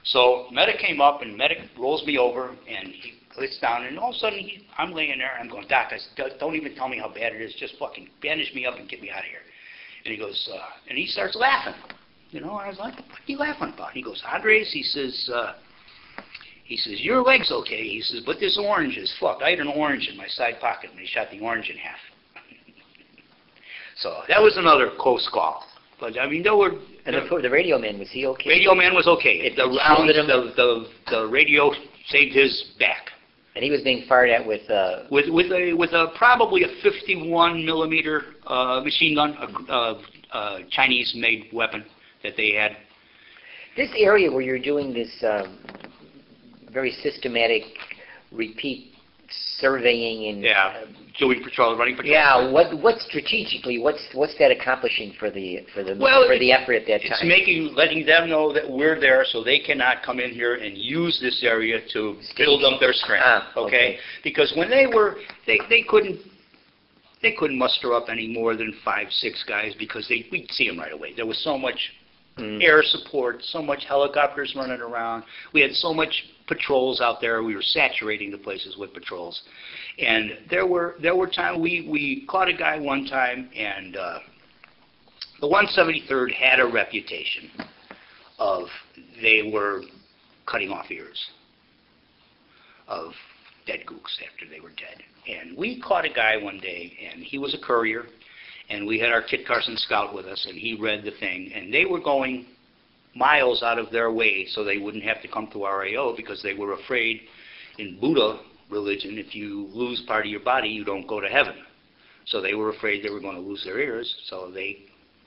So medic came up and medic rolls me over and he gets down and all of a sudden he, I'm laying there. and I'm going, Doc, I don't even tell me how bad it is. Just fucking bandage me up and get me out of here. And he goes, uh, and he starts laughing. You know, I was like, what are you laughing about? He goes, Andres, he says, uh, he says, your leg's okay. He says, but this orange is fucked. I had an orange in my side pocket and they shot the orange in half. so that was another close call. But I mean, there were And the, the radio man, was he okay? Radio man was okay. It- the sounded him- the, the the radio saved his back And he was being fired at with, uh, with with a with a probably a 51 millimeter uh, machine gun, a uh, uh, Chinese made weapon that they had. this area where you're doing this um, very systematic repeat surveying and Yeah, uh, doing patrol, running patrol. yeah, what what strategically what's what's that accomplishing for the for the Well, for the effort at that It's time? making, letting them know that we're there, so they cannot come in here and use this area to build up their strength. Ah, okay? okay. Because when they were, they they couldn't, they couldn't muster up any more than five, six guys because they we'd see them right away. There was so much Mm. air support, so much helicopters running around. We had so much patrols out there. We were saturating the places with patrols, and there were there were times we we caught a guy one time, and uh, the 173rd had a reputation of they were cutting off ears of dead gooks after they were dead. And we caught a guy one day, and he was a courier, and we had our Kit Carson scout with us, and he read the thing, and they were going miles out of their way so they wouldn't have to come to RAO because they were afraid in Buddha religion, if you lose part of your body, you don't go to heaven. So they were afraid they were going to lose their ears, so they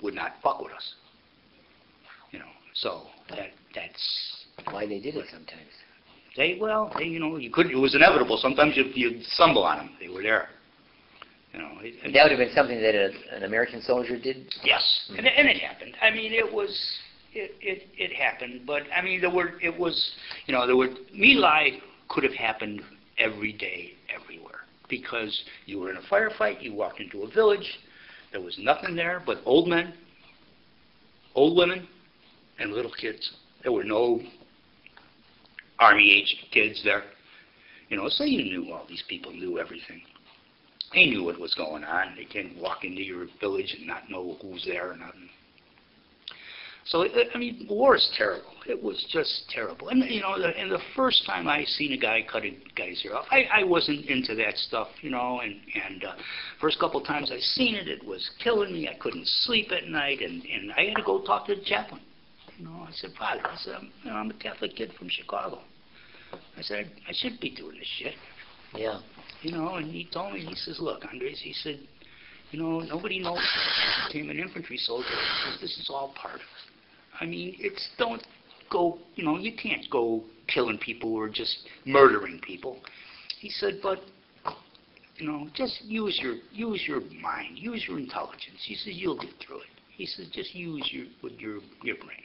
would not fuck with us. You know, so that that's Why they did it sometimes. they well, they, you know, you couldn't. It was inevitable. Sometimes you you stumble on them. They were there. You know. It, that would have been something that a, an American soldier did. Yes, hmm. and, and it happened. I mean, it was it, it it happened, but I mean, there were it was you know there were My Lai could have happened every day, everywhere, because you were in a firefight, you walked into a village, there was nothing there but old men, old women and little kids. There were no army-age kids there. You know, so you knew all these people knew everything. They knew what was going on. They can't walk into your village and not know who's there or nothing. So, I I mean, war is terrible. It was just terrible. And, you know, the, and the first time I seen a guy cut a guy's ear off, I, I wasn't into that stuff, you know, and, and uh, first couple times I seen it, it was killing me. I couldn't sleep at night, and, and I had to go talk to the chaplain. You know, I said, Father, I said, I'm, you know, I'm a Catholic kid from Chicago. I said, I shouldn't be doing this shit. Yeah. You know, and he told me, he says, look, Andres, he said, you know, nobody knows I became an infantry soldier. He says, this is all part of it. I mean, it's, don't go, you know, you can't go killing people or just murdering people. He said, but, you know, just use your, use your mind, use your intelligence. He says, you'll get through it. He says, just use your, with your, your brain.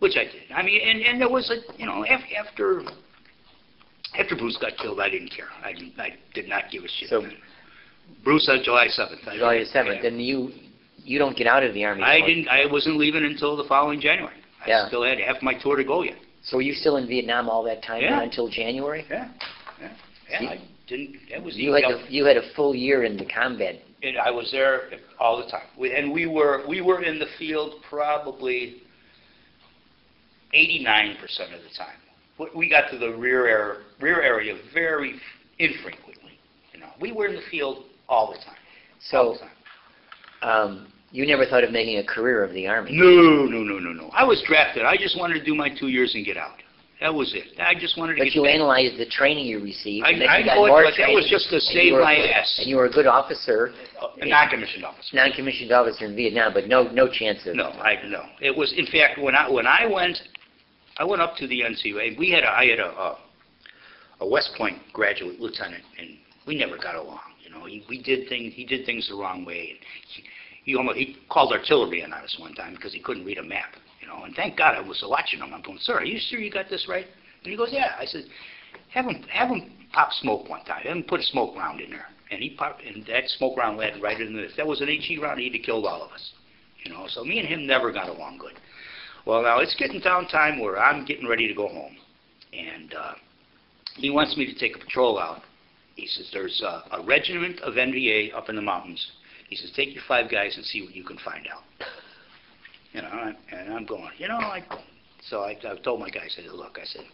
Which I did. I mean, and, and there was a, you know, af- after, after Bruce got killed, I didn't care. I, didn't- I did not give a shit. So- Bruce on July 7th. July seventh, and you, you don't get out of the army. I didn't, I wasn't leaving until the following January. I Yeah. still had half my tour to go yet. So were you still in Vietnam all that time, Yeah. until January? Yeah, yeah, yeah, I didn't, that was. You had, a- you had a full year in the combat. And I was there all the time. We- And we were, we were in the field probably eighty-nine percent of the time. We- got to the rear area, rear area very infrequently, you know. We were in the field all the time, all So, the time. um, you never thought of making a career of the army? No, no, no, no, no. I was drafted. I just wanted to do my two years and get out. That was it. I just wanted to But get. you back. analyzed the training you received, I- and then I you got know it, more but that was just to save my ass. And you were a good officer, A non-commissioned officer. non-commissioned officer in Vietnam, but no, no chance of... No, I, no. It was, in fact, when I, when I went, I went up to the NCUA, we had a, I had a, a, a West Point graduate lieutenant, and we never got along, you know. He, we did things, he did things the wrong way, and he, he almost, he called artillery on us one time because he couldn't read a map, you know. And thank God I was watching him. I'm going, sir, are you sure you got this right? And he goes, yeah. I said, have him, have him pop smoke one time. Have him put a smoke round in there. And he popped, and that smoke round led right in the, if that was an HE round, he'd have killed all of us. You know, so me and him never got along good. Well, now it's getting down time where I'm getting ready to go home. And, uh, he wants me to take a patrol out. He says, there's a, a regiment of NVA up in the mountains. He says, take your five guys and see what you can find out. You know, and- I'm going, you know, I, so I, I told my guy, I said, look, I said,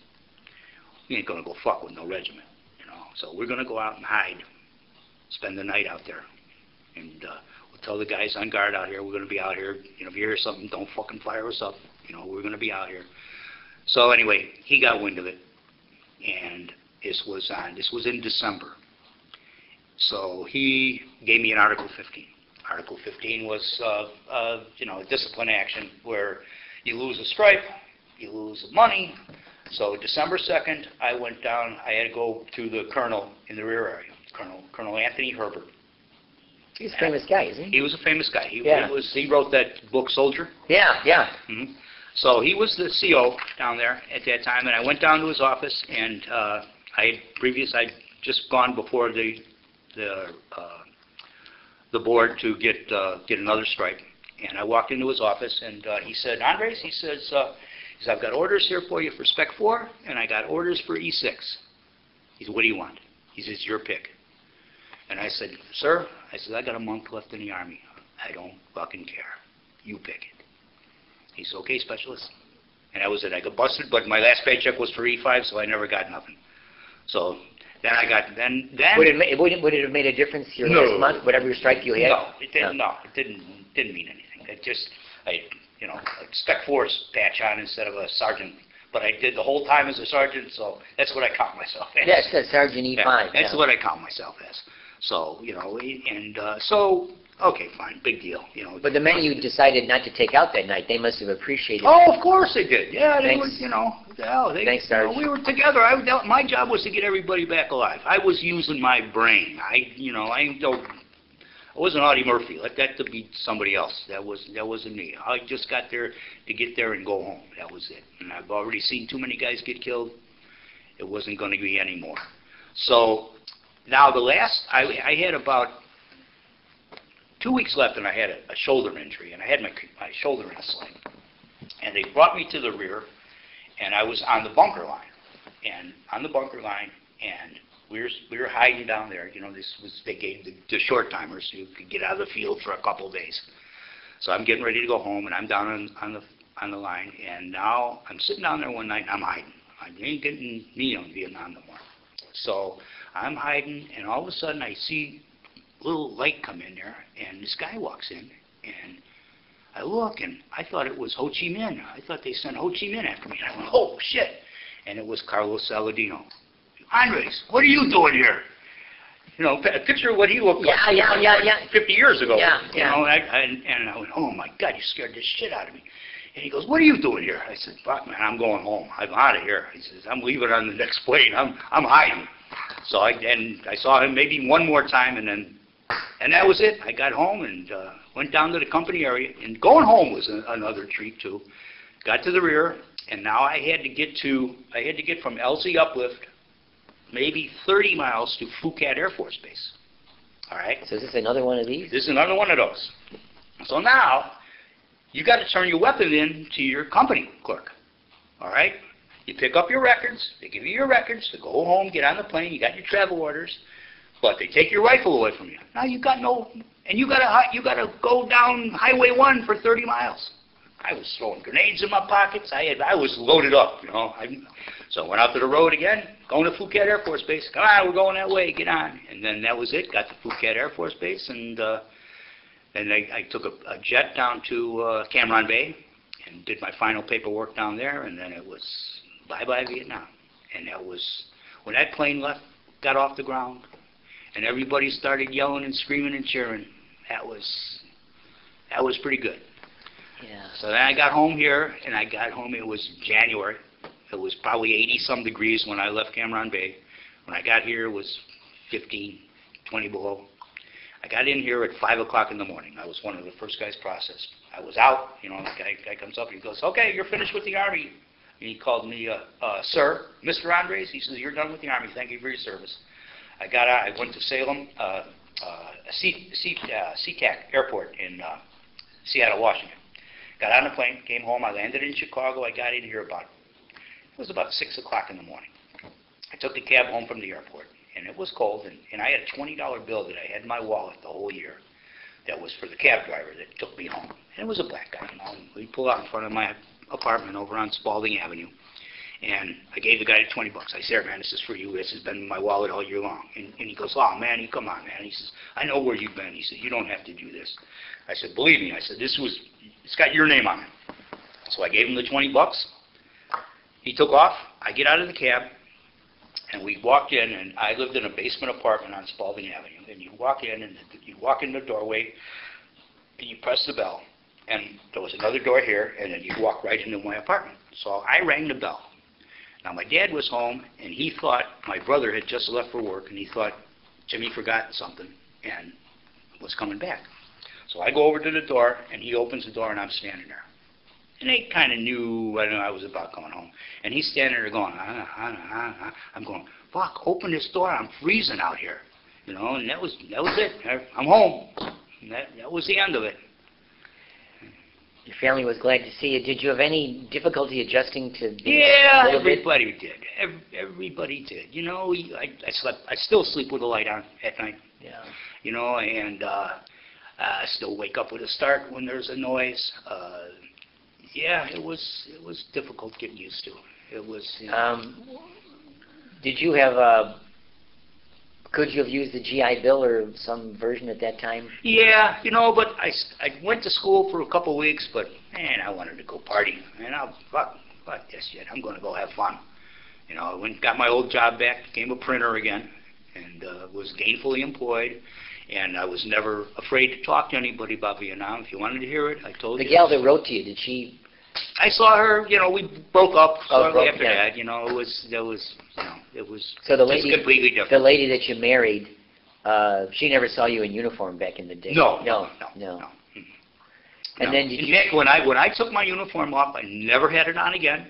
we ain't gonna go fuck with no regiment, you know, so we're gonna go out and hide, spend the night out there. And, uh, we'll tell the guys on guard out here, we're gonna be out here, you know, if you hear something, don't fucking fire us up, you know, we're gonna be out here. So anyway, he got wind of it, and this was on, this was in December. So he gave me an Article 15. Article 15 was, uh, uh, you know, a discipline action where you lose a stripe, you lose money. So December 2nd, I went down, I had to go to the colonel in the rear area, Colonel, Colonel Anthony Herbert. He's a famous guy, isn't he? He was a famous guy. He, Yeah. he was, he wrote that book, Soldier. Yeah, yeah. Mhm. So he was the CO down there at that time, and I went down to his office, and uh, I had previous, I'd just gone before the the uh, the board to get uh, get another stripe, and I walked into his office, and uh, he said, Andres, he says, uh, he says, I've got orders here for you for Spec 4, and I got orders for E6. He said, what do you want? He says, your pick. And I said, sir, I said, I got a month left in the Army. I don't fucking care. You pick it. He said, okay, specialist. And I was it. I got busted, but my last paycheck was for E5, so I never got nothing. So then I got, then, then. Would it, ma- would it, would it have made a difference here No. last month, whatever strike you had? No, it didn't, no, it didn't, didn't mean anything. It just, I, you know, like Spec 4 patch on instead of a sergeant. But I did the whole time as a sergeant, so that's what I count myself as. Yes, that's Sergeant E5. That's yeah. what I count myself as. So, you know, and, uh, so, okay, fine, big deal, you know. But the men you decided not to take out that night, they must have appreciated Oh, of course they did. Yeah, they were, you know, hell, they, Thanks, you know, we were together. I, that- my job was to get everybody back alive. I was using my brain. I, you know, I don't, I wasn't Audie Murphy. Let that to be somebody else. That was, that wasn't me. I just got there to get there and go home. That was it. And I've already seen too many guys get killed. It wasn't going to be any more. So now the last, I, I had about two weeks left, and I had a, a shoulder injury, and I had my my shoulder in a sling. And they brought me to the rear, and I was on the bunker line, and on the bunker line, and we were we were hiding down there. You know, this was they gave the, the short timers you could get out of the field for a couple of days. So I'm getting ready to go home, and I'm down on, on the on the line, and now I'm sitting down there one night, and I'm hiding. I ain't getting me on Vietnam no more. So I'm hiding, and all of a sudden I see little light come in there, and this guy walks in, and I look, and I thought it was Ho Chi Minh. I thought they sent Ho Chi Minh after me, and I went, oh, shit. And it was Carlos Saladino. Andres, what are you doing here? You know, picture what he looked like. Yeah, yeah, yeah, yeah. 50 years ago. Yeah, You yeah. know, and I, and, and I went, oh my God, you scared the shit out of me. And he goes, what are you doing here? I said, fuck man, I'm going home. I'm out of here. He says, I'm leaving on the next plane. I'm, I'm hiding. So I, and I saw him maybe one more time and then, and that was it. I got home and, uh, went down to the company area and going home was a, another treat too. Got to the rear and now I had to get to, I had to get from LZ Uplift maybe 30 miles to Phu Cat Air Force Base. All right? So is this another one of these? This is another one of those. So now, you got to turn your weapon in to your company clerk. All right? You pick up your records. They give you your records to go home, get on the plane. You got your travel orders, but they take your rifle away from you. Now you got no, and you got to you got to go down Highway One for 30 miles. I was throwing grenades in my pockets. I had I was loaded up, you know. I, so I went out to the road again, going to Phu Cat Air Force Base. Come on, we're going that way. Get on. And then that was it. Got to Phu Cat Air Force Base, and uh, then I, I took a, a jet down to uh, Cam Bay and did my final paperwork down there. And then it was bye bye Vietnam. And that was when that plane left, got off the ground, and everybody started yelling and screaming and cheering. That was that was pretty good. Yeah. So then I got home here, and I got home, it was January. It was probably 80-some degrees when I left Cam Ranh Bay. When I got here, it was 15, 20 below. I got in here at 5 o'clock in the morning. I was one of the first guys processed. I was out, you know, the guy, guy comes up and he goes, okay, you're finished with the Army. And he called me, uh, uh, sir, Mr. Andres. He says, you're done with the Army. Thank you for your service. I got out, I went to Salem, uh, uh, C, C, uh, SeaTac Airport in uh, Seattle, Washington. Got on the plane, came home. I landed in Chicago. I got in here about it was about six o'clock in the morning. I took the cab home from the airport, and it was cold, and, and I had a twenty dollar bill that I had in my wallet the whole year. That was for the cab driver that took me home. And it was a black guy. You know, and we pulled out in front of my apartment over on Spaulding Avenue, and I gave the guy the twenty bucks. I said, man, this is for you. This has been in my wallet all year long." And, and he goes, "Oh man, come on, man." He says, "I know where you've been." He said, "You don't have to do this." I said, "Believe me." I said, "This was it's got your name on it." So I gave him the 20 bucks. He took off. I get out of the cab, and we walked in, and I lived in a basement apartment on Spaulding Avenue. And you walk in, and you walk in the doorway, and you press the bell, and there was another door here, and then you walk right into my apartment. So I rang the bell. Now my dad was home, and he thought my brother had just left for work, and he thought Jimmy forgot something and was coming back. So I go over to the door, and he opens the door, and I'm standing there. And they kind of knew I, know, I was about coming home. And he's standing there going, ah, ah, ah, ah. I'm going, fuck, open this door, I'm freezing out here. You know, and that was, that was it. I'm home. And that, that was the end of it. Your family was glad to see you. Did you have any difficulty adjusting to the Yeah, little bit? everybody did. Ev- Everybody did. You know, I, I slept, I still sleep with a light on at night. Yeah. you know, and uh, I still wake up with a start when there's a noise. Uh, yeah, it was it was difficult getting used to. It was. You know, Um, did you have a? Could you have used the GI Bill or some version at that time? yeah, you know, but I, I went to school for a couple of weeks, but man, I wanted to go party, and I fuck fuck this shit. I'm going to go have fun. You know, I went got my old job back, became a printer again, and uh, was gainfully employed. And I was never afraid to talk to anybody about Vietnam. If you wanted to hear it, I told The you. gal that wrote to you, did she? I saw her, you know, we broke up Oh, shortly broke, after yeah. that, you know, it was, it was, you know, it was So the just lady, completely the lady that you married, uh, she never saw you in uniform back in the day. No, no, no, no, no. And No. then did In you? fact, when I, when I took my uniform off, I never had it on again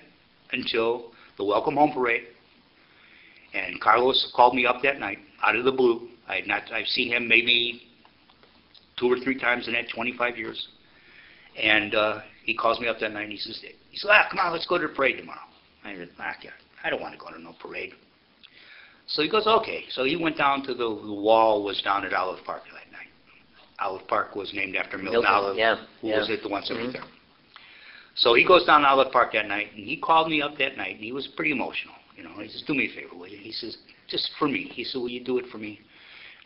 until the welcome home parade. And Carlos called me up that night, out of the blue. I had not, I've seen him maybe two or three times in that 25 years. And uh, he calls me up that night and he says, he says, ah, come on, let's go to the parade tomorrow. I said, ah, yeah, I don't want to go to no parade. So he goes, okay. So he went down to the, the wall was down at Olive Park that night. Olive Park was named after Milton, Milton, Olive, yeah, who yeah. was at the 173rd. So he goes down to Olive Park that night, and he called me up that night, and he was pretty emotional. You know, he says, "Do me a favor, will you?" He says, "Just for me." He said, "Will you do it for me?"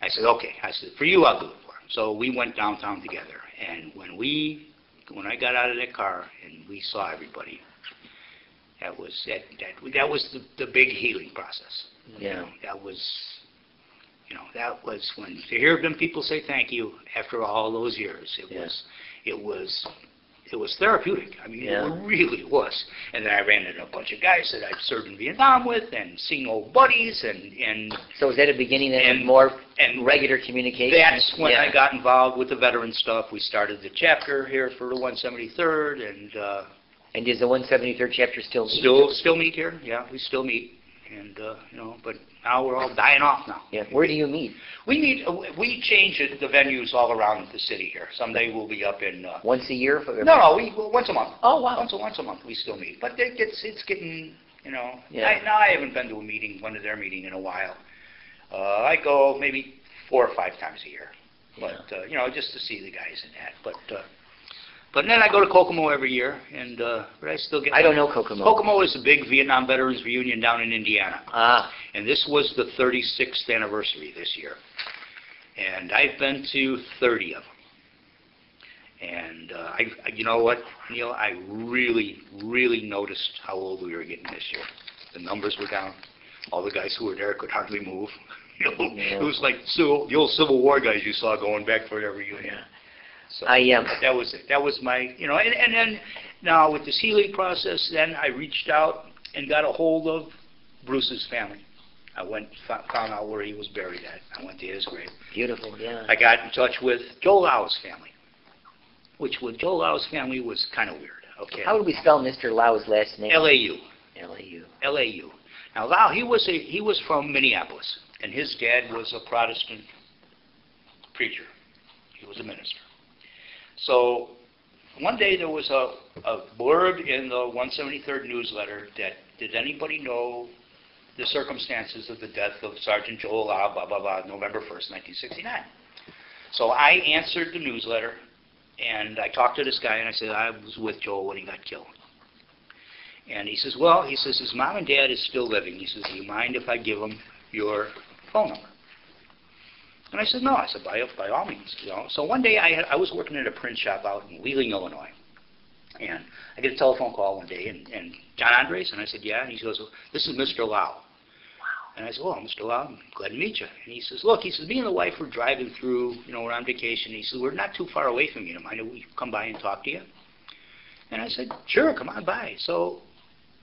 I said, "Okay." I said, "For you, I'll do it for him." So we went downtown together, and when we, when I got out of that car and we saw everybody, that was that that that was the, the big healing process. You Yeah. know, that was, you know, that was when to hear them people say thank you after all those years. It Yeah. was, it was, it was therapeutic. I mean, Yeah. it really was. And then I ran into a bunch of guys that I've served in Vietnam with, and seen old buddies, and and So is that a beginning And- more and regular communication? that's when I got involved with the veteran stuff. We started the chapter here for the 173rd, and uh, And is the 173rd chapter still? still still meet here. Yeah, we still meet, and uh, you know, but now we're all dying off now. Yeah. Where do you meet? We meet. uh, we change it- the venues all around the city here. Someday we'll be up in, uh, Once a year? For, no, no, we, once a month. Oh, wow. Once, a- once a month, we still meet. But it gets, it's getting, you know, Yeah. I, now I haven't been to a meeting, one of their meeting in a while. Uh, I go maybe four or five times a year. But, uh, you know, just to see the guys and that. But, uh, but then I go to Kokomo every year, and, uh, but I still get. I don't know Kokomo. Kokomo is a big Vietnam Veterans reunion down in Indiana. Ah, And this was the 36th anniversary this year. And I've been to 30 of them. And uh, I, you know what, Neil, I really, really noticed how old we were getting this year. The numbers were down. All the guys who were there could hardly move. Yeah. It was like civil, the old Civil War guys you saw going back for their reunion. So I am. that was it. That was my, you know, and, and then now with this healing process, then I reached out and got a hold of Bruce's family. I went, fo- found out where he was buried at. I went to his grave. beautiful. Yeah. I got in touch with Joel Lau's family, which with Joel Lau's family was kind of weird. Okay. How would we spell Mr. Lau's last name? L.A.U. L-A-U. L.A.U. Now Lau, he was a, he was from Minneapolis, and his dad was a Protestant preacher. He was a minister. So one day there was a, a blurb in the 173rd newsletter that, did anybody know the circumstances of the death of Sergeant Joel Lau, blah, blah, blah, November 1st, 1969. So I answered the newsletter, and I talked to this guy, and I said, I was with Joel when he got killed. And he says, well, he says, his mom and dad is still living. He says, do you mind if I give them your phone number? And I said, no. I said, by, by all means. You know. So one day I, had, I was working at a print shop out in Wheeling, Illinois. And I get a telephone call one day, and, and John Andres, and I said, yeah. And he goes, this is Mr. Lau. And I said, well, Mr. Lau, I'm glad to meet you. And he says, look, he says, me and the wife were driving through, you know, we're on vacation. He says, we're not too far away from you. Do you mind if we come by and talk to you? And I said, sure, come on by. So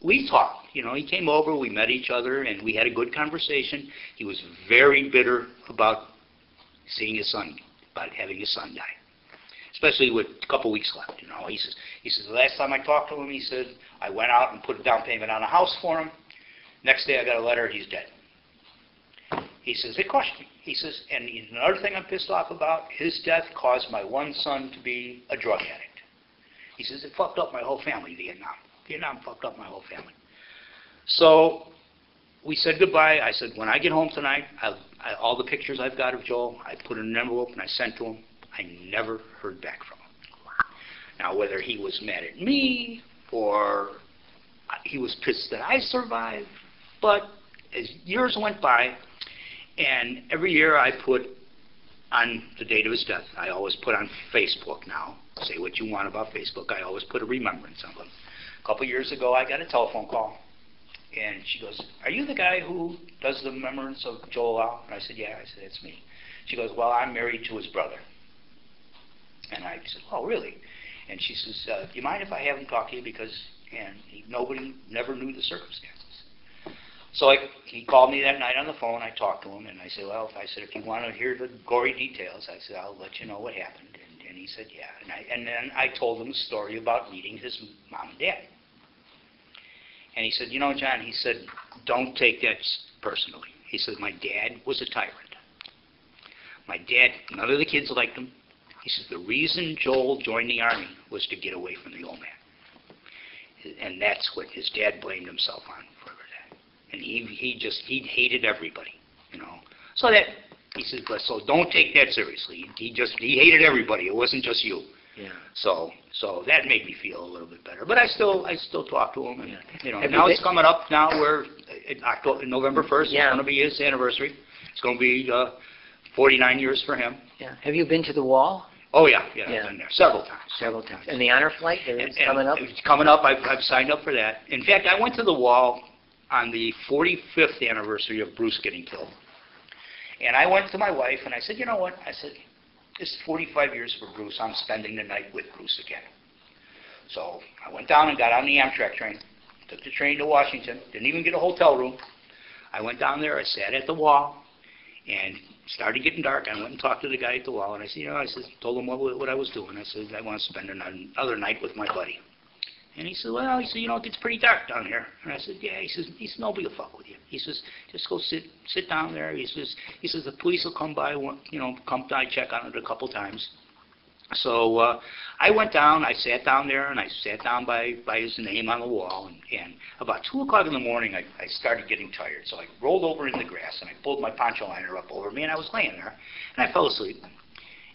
we talked. You know, he came over, we met each other, and we had a good conversation. He was very bitter about seeing his son, about having his son die, especially with a couple weeks left. You know, he says, he says the last time I talked to him, he said I went out and put a down payment on a house for him. Next day I got a letter, he's dead. He says it crushed me. He says, and another thing I'm pissed off about, his death caused my one son to be a drug addict. He says it fucked up my whole family, Vietnam. Vietnam fucked up my whole family. So we said goodbye. I said, when I get home tonight, I'll, I, all the pictures I've got of Joel, I put in an envelope and I sent to him. I never heard back from him. Now, whether he was mad at me or uh, he was pissed that I survived, but as years went by, and every year I put on the date of his death, I always put on Facebook now, say what you want about Facebook, I always put a remembrance of him. A couple years ago, I got a telephone call and she goes, are you the guy who does the remembrance of Joel Lau? And I said, yeah. I said, it's me. She goes, well, I'm married to his brother. And I said, oh, really? And she says, uh, do you mind if I have him talk to you? Because and he, nobody never knew the circumstances. So I, he called me that night on the phone. I talked to him, and I said, well, I said, if you want to hear the gory details, I said, I'll let you know what happened. And, and he said, yeah. And, I, and then I told him the story about meeting his mom and dad. And he said, you know, John, he said, don't take that personally. He said, my dad was a tyrant. My dad, none of the kids liked him. He says, "The reason Joel joined the Army was to get away from the old man." And that's what his dad blamed himself on for that. And he, he just, he hated everybody, you know? So that, he says, but, so don't take that seriously. He just, he hated everybody. It wasn't just you. Yeah. So, so that made me feel a little bit better. But I still, I still talk to him, and, Yeah. you know, you now it's coming up, now we're, in October, November first, it's Yeah. gonna be his anniversary. It's gonna be, uh, forty-nine years for him. Yeah. Have you been to the wall Oh, yeah, yeah, Yeah. I've been there several times. several times? And the honor flight And- is and coming up? It's coming up, I've, I've signed up for that. In fact, I went to the wall on the forty-fifth anniversary of Bruce getting killed. And I went to my wife and I said, you know what? I said, is forty-five years for Bruce, I'm spending the night with Bruce again. So I went down and got on the Amtrak train, took the train to Washington, didn't even get a hotel room. I went down there, I sat at the wall, and started getting dark. I went and talked to the guy at the wall, and I said, you know, I said, told him what, what I was doing. I said, I want to spend another night with my buddy. And he said, well, he said, you know, it gets pretty dark down here. And I said, yeah. He says, he says, nobody will fuck with you. He says, just go sit, sit down there. He says, he says, the police will come by, you know, come by, check on it a couple times. So uh, I went down, I sat down there, and I sat down by, by his name on the wall. And, and about 2 o'clock in the morning, I, I started getting tired. So I rolled over in the grass, and I pulled my poncho liner up over me, and I was laying there. And I fell asleep.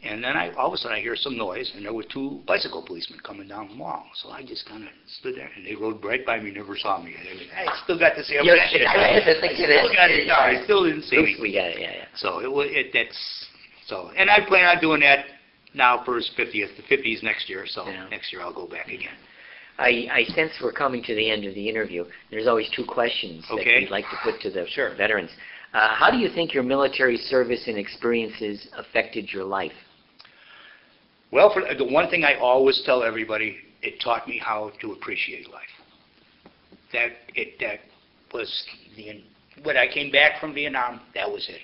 And then I, all of a sudden, I hear some noise, and there were two bicycle policemen coming down the wall. So I just kind of stood there, and they rode right by me, never saw me. I still got the same Yeah. I had to think I of that. still got it. No, I still didn't see me. Oops, we got it, yeah, yeah. So it was, it, that's, so, and I plan on doing that now for his fiftieth, the fifties next year, so Yeah. next year I'll go back again. I, I sense we're coming to the end of the interview. There's always two questions that we'd like to put to the Sure. veterans. Uh, how do you think your military service and experiences affected your life? Well, for, the one thing I always tell everybody, it taught me how to appreciate life. That, it, that was the, when I came back from Vietnam, that was it.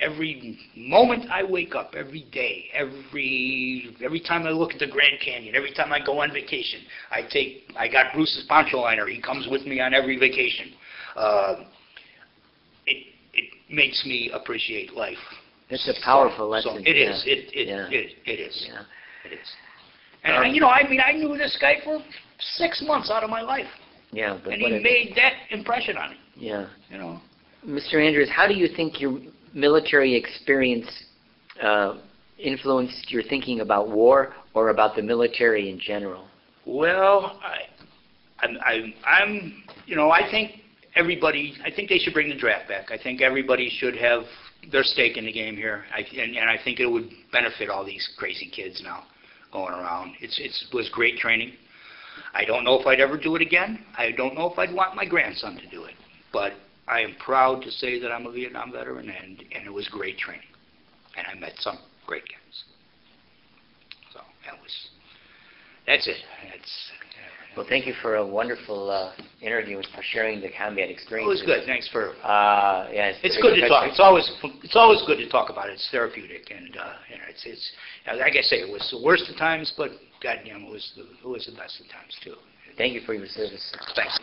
Every moment I wake up, every day, every, every time I look at the Grand Canyon, every time I go on vacation, I take, I got Bruce's poncho liner, he comes with me on every vacation. Uh, it, it makes me appreciate life. That's a powerful So lesson. It yeah. is, it, it, Yeah. it, it is. Yeah. It is. And, I- you know, I mean, I knew this guy for six months out of my life, Yeah, but and he made that impression on me, yeah. you know. Mr. Andres, how do you think your military experience uh, influenced your thinking about war or about the military in general? Well, I, I'm, I'm, I'm, you know, I think everybody, I think they should bring the draft back. I think everybody should have their stake in the game here, I, and, and I think it would benefit all these crazy kids now going around. It's, it's, was great training. I don't know if I'd ever do it again. I don't know if I'd want my grandson to do it, but I am proud to say that I'm a Vietnam veteran, and, and it was great training, and I met some great guys. So that was, that's it. That's. Well, thank you for a wonderful uh, interview and for sharing the combat experience. It was good. Thanks for. Uh, yeah, It's very good to talk. It's always it's always good to talk about it. It's therapeutic, and uh, you know, it's it's like I say, it was the worst of times, but goddamn, it was the, it was the best of times too. Thank you for your service. Thanks.